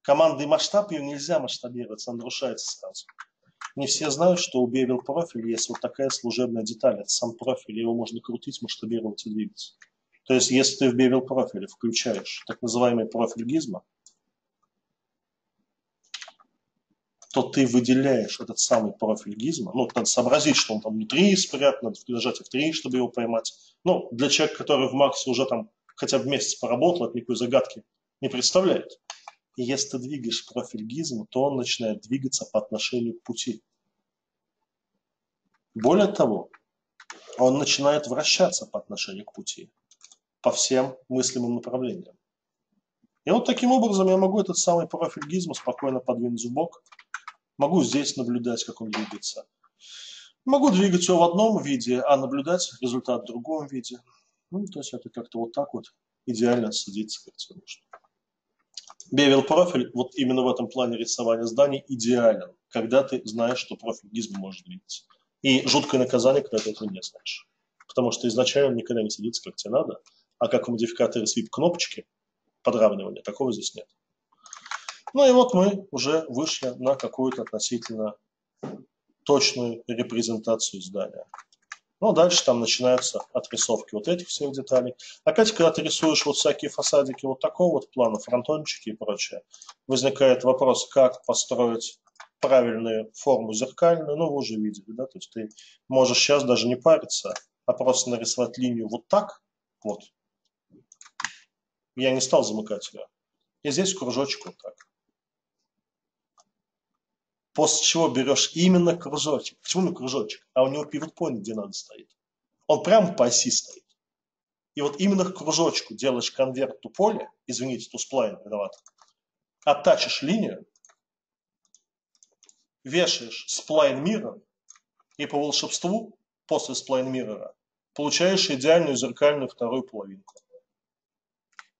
[SPEAKER 1] Командой масштаб ее нельзя масштабировать, она нарушается сразу. Не все знают, что у Bevel профиля есть вот такая служебная деталь. Это сам профиль, его можно крутить, масштабировать и двигать. То есть, если ты в Bevel профиле включаешь так называемый профиль гизма, то ты выделяешь этот самый профиль гизма. Ну, надо сообразить, что он там внутри спрятан, надо нажать F3, чтобы его поймать. Ну, для человека, который в Максе уже там хотя бы месяц поработал, от никакой загадки не представляет. И если ты двигаешь профиль гизма, то он начинает двигаться по отношению к пути. Более того, он начинает вращаться по отношению к пути, по всем мыслимым направлениям. И вот таким образом я могу этот самый профиль гизма спокойно подвинуть в бок, могу здесь наблюдать, как он двигается. Могу двигать его в одном виде, а наблюдать результат в другом виде. Ну, то есть это как-то вот так вот идеально садится, как. Бевел профиль вот именно в этом плане рисования зданий идеален, когда ты знаешь, что профиль гизма может двигаться. И жуткое наказание, когда ты этого не знаешь. Потому что изначально он никогда не садится, как тебе надо, а как в модификаторе sweep кнопочки подравнивания, такого здесь нет. Ну и вот мы уже вышли на какую-то относительно точную репрезентацию здания. Ну, дальше там начинаются отрисовки вот этих всех деталей. Опять, когда ты рисуешь вот всякие фасадики вот такого вот плана, фронтончики и прочее, возникает вопрос, как построить правильную форму зеркальную, ну, вы уже видели, да, то есть ты можешь сейчас даже не париться, а просто нарисовать линию вот так, вот. Я не стал замыкать ее. И здесь кружочек вот так. После чего берешь именно кружочек. Почему на кружочек? А у него pivot где надо стоит. Он прямо по оси стоит. И вот именно к кружочку делаешь convert to poly, извините, to spline, виноват, аттачишь линию, вешаешь spline mirror, и по волшебству после spline mirror получаешь идеальную зеркальную вторую половинку.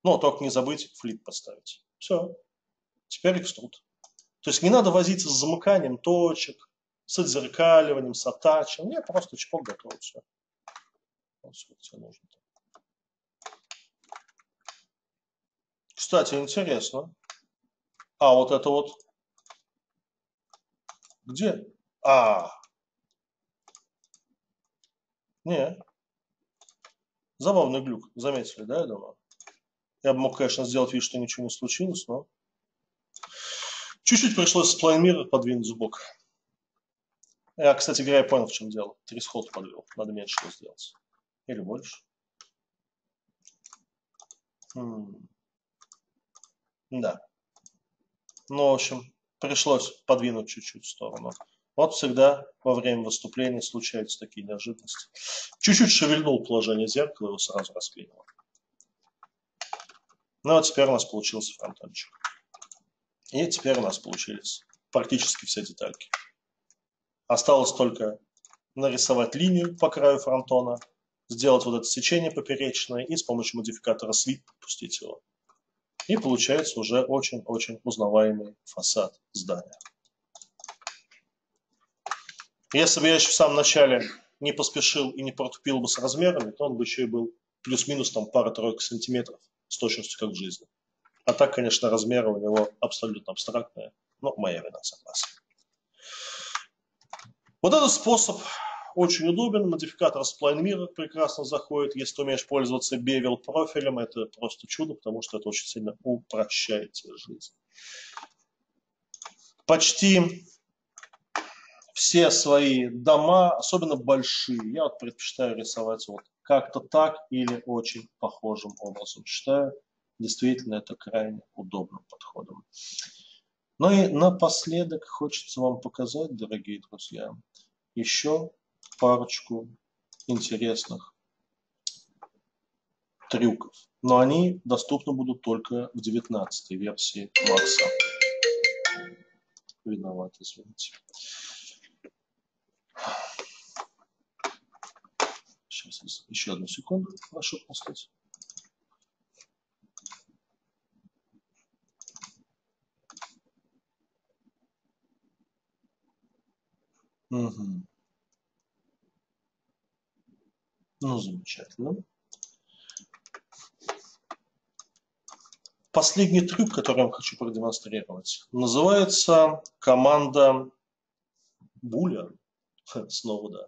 [SPEAKER 1] Но только не забыть flip поставить. Все. Теперь экструд. То есть не надо возиться с замыканием точек, с отзеркаливанием, с оттачем. Нет, просто чпок готово все. Сколько тебе нужно. Кстати, интересно. А вот это вот где? А. Не. Забавный глюк. Заметили, да, я думаю? Я бы мог, конечно, сделать вид, что ничего не случилось, но Чуть-чуть пришлось сплайн подвинуть в бок. Я, кстати говоря, понял, в чем дело. Три схода подвел. Надо меньше его сделать. Или больше. Да. Ну, в общем, пришлось подвинуть чуть-чуть в сторону. Вот всегда во время выступления случаются такие неожиданности. Чуть-чуть шевельнул положение зеркала, его сразу расклеило. Ну вот теперь у нас получился фронтончик. И теперь у нас получились практически все детальки. Осталось только нарисовать линию по краю фронтона, сделать вот это сечение поперечное и с помощью модификатора Sweep пустить его. И получается уже очень-очень узнаваемый фасад здания. Если бы я еще в самом начале не поспешил и не протупил бы с размерами, то он бы еще и был плюс-минус там пара-тройка сантиметров с точностью как в жизни. А так, конечно, размеры у него абсолютно абстрактные, но моя вина, согласен. Вот этот способ очень удобен. Модификатор Spline Mirror прекрасно заходит. Если ты умеешь пользоваться Bevel профилем, это просто чудо, потому что это очень сильно упрощает тебе жизнь. Почти все свои дома, особенно большие, я вот предпочитаю рисовать вот как-то так или очень похожим образом. Считаю, действительно это крайне удобным подходом. Ну и напоследок хочется вам показать, дорогие друзья, еще парочку интересных трюков. Но они доступны будут только в 19 версии Макса. Виноват, извините. Сейчас, еще одну секунду, прошу простить. Угу. Ну, замечательно. Последний трюк, который я вам хочу продемонстрировать, называется команда Boolean. Снова, да.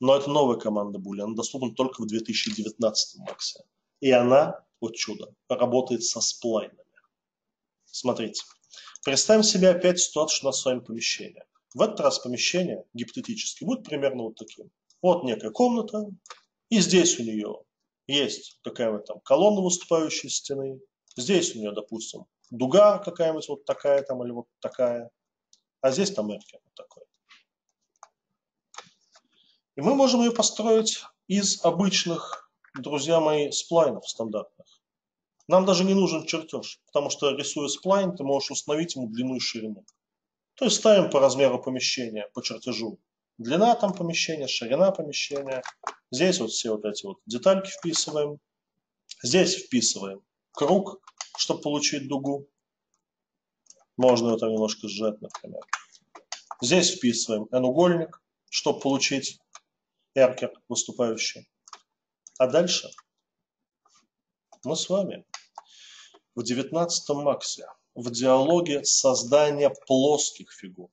[SPEAKER 1] Но это новая команда Boolean, она доступна только в 2019 максе. И она, вот чудо, работает со сплайнами. Смотрите. Представим себе опять ситуацию, что у нас с вами помещение. В этот раз помещение гипотетически будет примерно вот таким. Вот некая комната, и здесь у нее есть какая-нибудь там колонна выступающей стены. Здесь у нее, допустим, дуга какая-нибудь вот такая там или вот такая. А здесь там эркер вот такой. И мы можем ее построить из обычных, друзья мои, сплайнов стандартных. Нам даже не нужен чертеж, потому что рисуя сплайн, ты можешь установить ему длину и ширину. То есть ставим по размеру помещения, по чертежу. Длина там помещения, ширина помещения. Здесь вот все вот эти вот детальки вписываем. Здесь вписываем круг, чтобы получить дугу. Можно его там немножко сжать, например. Здесь вписываем n-угольник, чтобы получить эркер выступающий. А дальше мы с вами в 19 максе в диалоге создания плоских фигур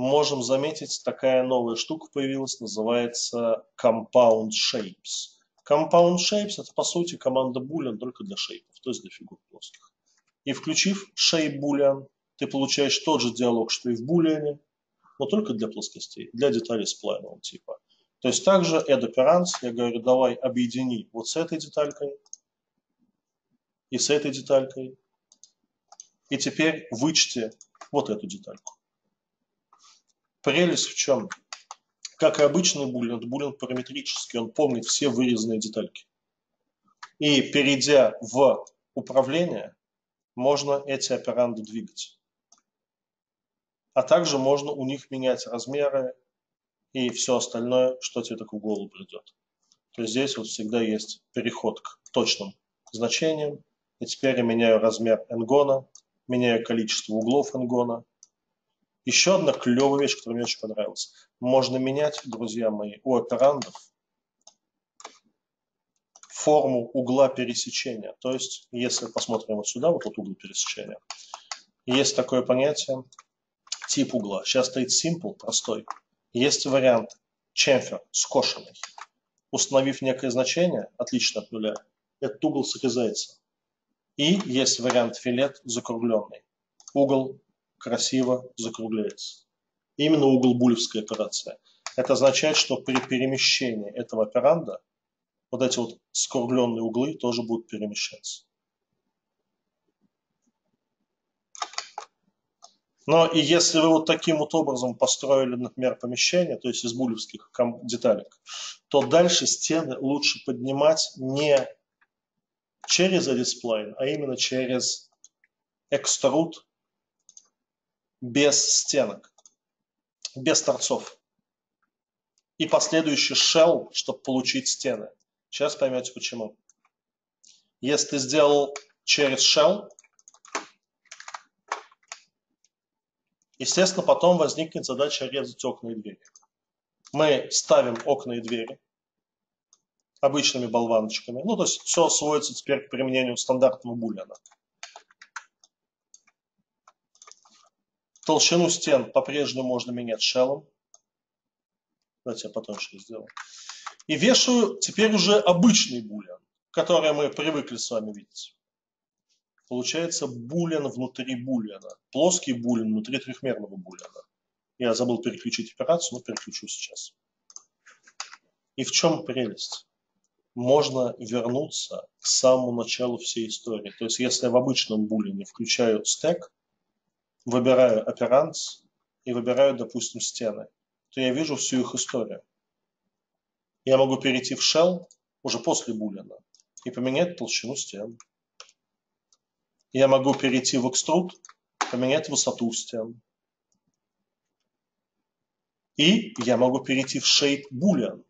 [SPEAKER 1] можем заметить, такая новая штука появилась, называется Compound Shapes. Compound Shapes это по сути команда Boolean только для шейпов, то есть для фигур плоских. И включив Shape Boolean, ты получаешь тот же диалог, что и в Boolean, но только для плоскостей, для деталей сплайнового типа. То есть также add operands, я говорю, давай объедини вот с этой деталькой и с этой деталькой. И теперь вычти вот эту детальку. Прелесть в чем? Как и обычный буллин, это буллин параметрический, он помнит все вырезанные детальки. И перейдя в управление, можно эти операнды двигать а также можно у них менять размеры и все остальное, что тебе так в голову придет. То есть здесь вот всегда есть переход к точным значениям. И теперь я меняю размер энгона, меняю количество углов энгона. Еще одна клевая вещь, которая мне очень понравилась. Можно менять, друзья мои, у операндов форму угла пересечения. То есть, если посмотрим вот сюда, вот тут угол пересечения, есть такое понятие тип угла. Сейчас стоит simple, простой. Есть вариант chamfer, скошенный. Установив некое значение, отлично от нуля, этот угол срезается. И есть вариант филет закругленный. Угол красиво закругляется. Именно угол булевская операция. Это означает, что при перемещении этого операнда вот эти вот скругленные углы тоже будут перемещаться. Но и если вы вот таким вот образом построили, например, помещение, то есть из булевских деталек, то дальше стены лучше поднимать не через дисплей, а именно через экструд без стенок, без торцов. И последующий shell, чтобы получить стены. Сейчас поймете почему. Если ты сделал через shell, естественно, потом возникнет задача резать окна и двери. Мы ставим окна и двери обычными болваночками. Ну, то есть все сводится теперь к применению стандартного буллина. Толщину стен по-прежнему можно менять шеллом. Давайте я потом еще сделаю. И вешаю теперь уже обычный буллин, который мы привыкли с вами видеть. Получается буллин внутри буллина. Плоский буллин внутри трехмерного буллина. Я забыл переключить операцию, но переключу сейчас. И в чем прелесть? Можно вернуться к самому началу всей истории. То есть, если я в обычном буллине включаю стек, выбираю операнс и выбираю, допустим, стены, то я вижу всю их историю я могу перейти в shell уже после буллина и поменять толщину стен. Я могу перейти в extrude, поменять высоту стен. И я могу перейти в shape boolean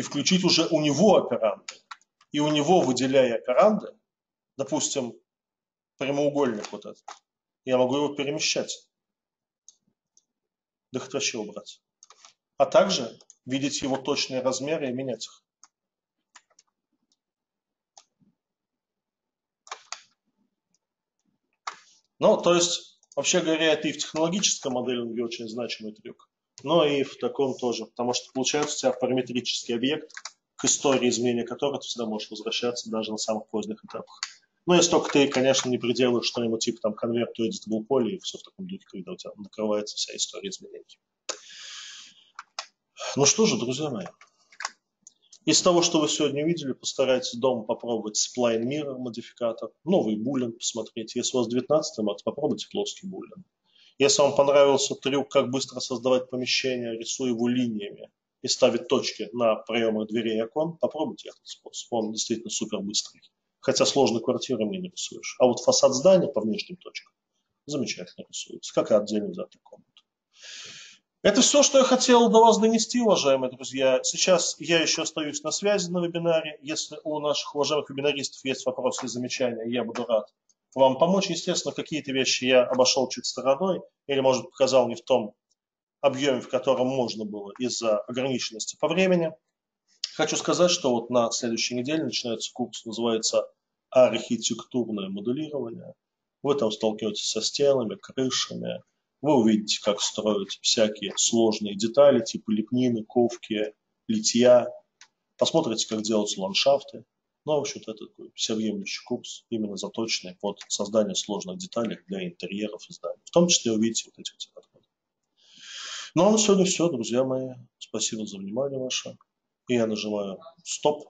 [SPEAKER 1] и включить уже у него операнды. И у него, выделяя операнды, допустим, прямоугольник вот этот, я могу его перемещать. Вообще убрать. А также видеть его точные размеры и менять их. Ну, то есть, вообще говоря, это и в технологическом моделинге очень значимый трюк, но и в таком тоже, потому что получается у тебя параметрический объект, к истории изменения которого ты всегда можешь возвращаться даже на самых поздних этапах. Ну, если только ты, конечно, не приделаешь что-нибудь типа там конверт to editable poly и все в таком духе, когда у тебя накрывается вся история изменений. Ну что же, друзья мои, из того, что вы сегодня видели, постарайтесь дома попробовать Spline Mirror модификатор, новый буллин посмотреть. Если у вас 19 мат, попробуйте плоский буллин. Если вам понравился трюк, как быстро создавать помещение, рисуя его линиями и ставить точки на проемах дверей и окон, попробуйте этот способ. Он действительно супер быстрый. Хотя сложные квартиры мне не рисуешь. А вот фасад здания по внешним точкам замечательно рисуется, как и отдельно взятый комнат. Это все, что я хотел до вас донести, уважаемые друзья. Сейчас я еще остаюсь на связи на вебинаре. Если у наших уважаемых вебинаристов есть вопросы и замечания, я буду рад вам помочь. Естественно, какие-то вещи я обошел чуть стороной или, может, показал не в том объеме, в котором можно было из-за ограниченности по времени. Хочу сказать, что вот на следующей неделе начинается курс, называется архитектурное моделирование. Вы там столкнетесь со стенами, крышами, вы увидите, как строить всякие сложные детали, типа лепнины, ковки, литья. Посмотрите, как делаются ландшафты. Ну, в общем-то, это такой всеобъемлющий курс, именно заточенный под создание сложных деталей для интерьеров и зданий. В том числе увидите вот эти вот подходы. Ну, а на сегодня все, друзья мои. Спасибо за внимание ваше. И я нажимаю стоп.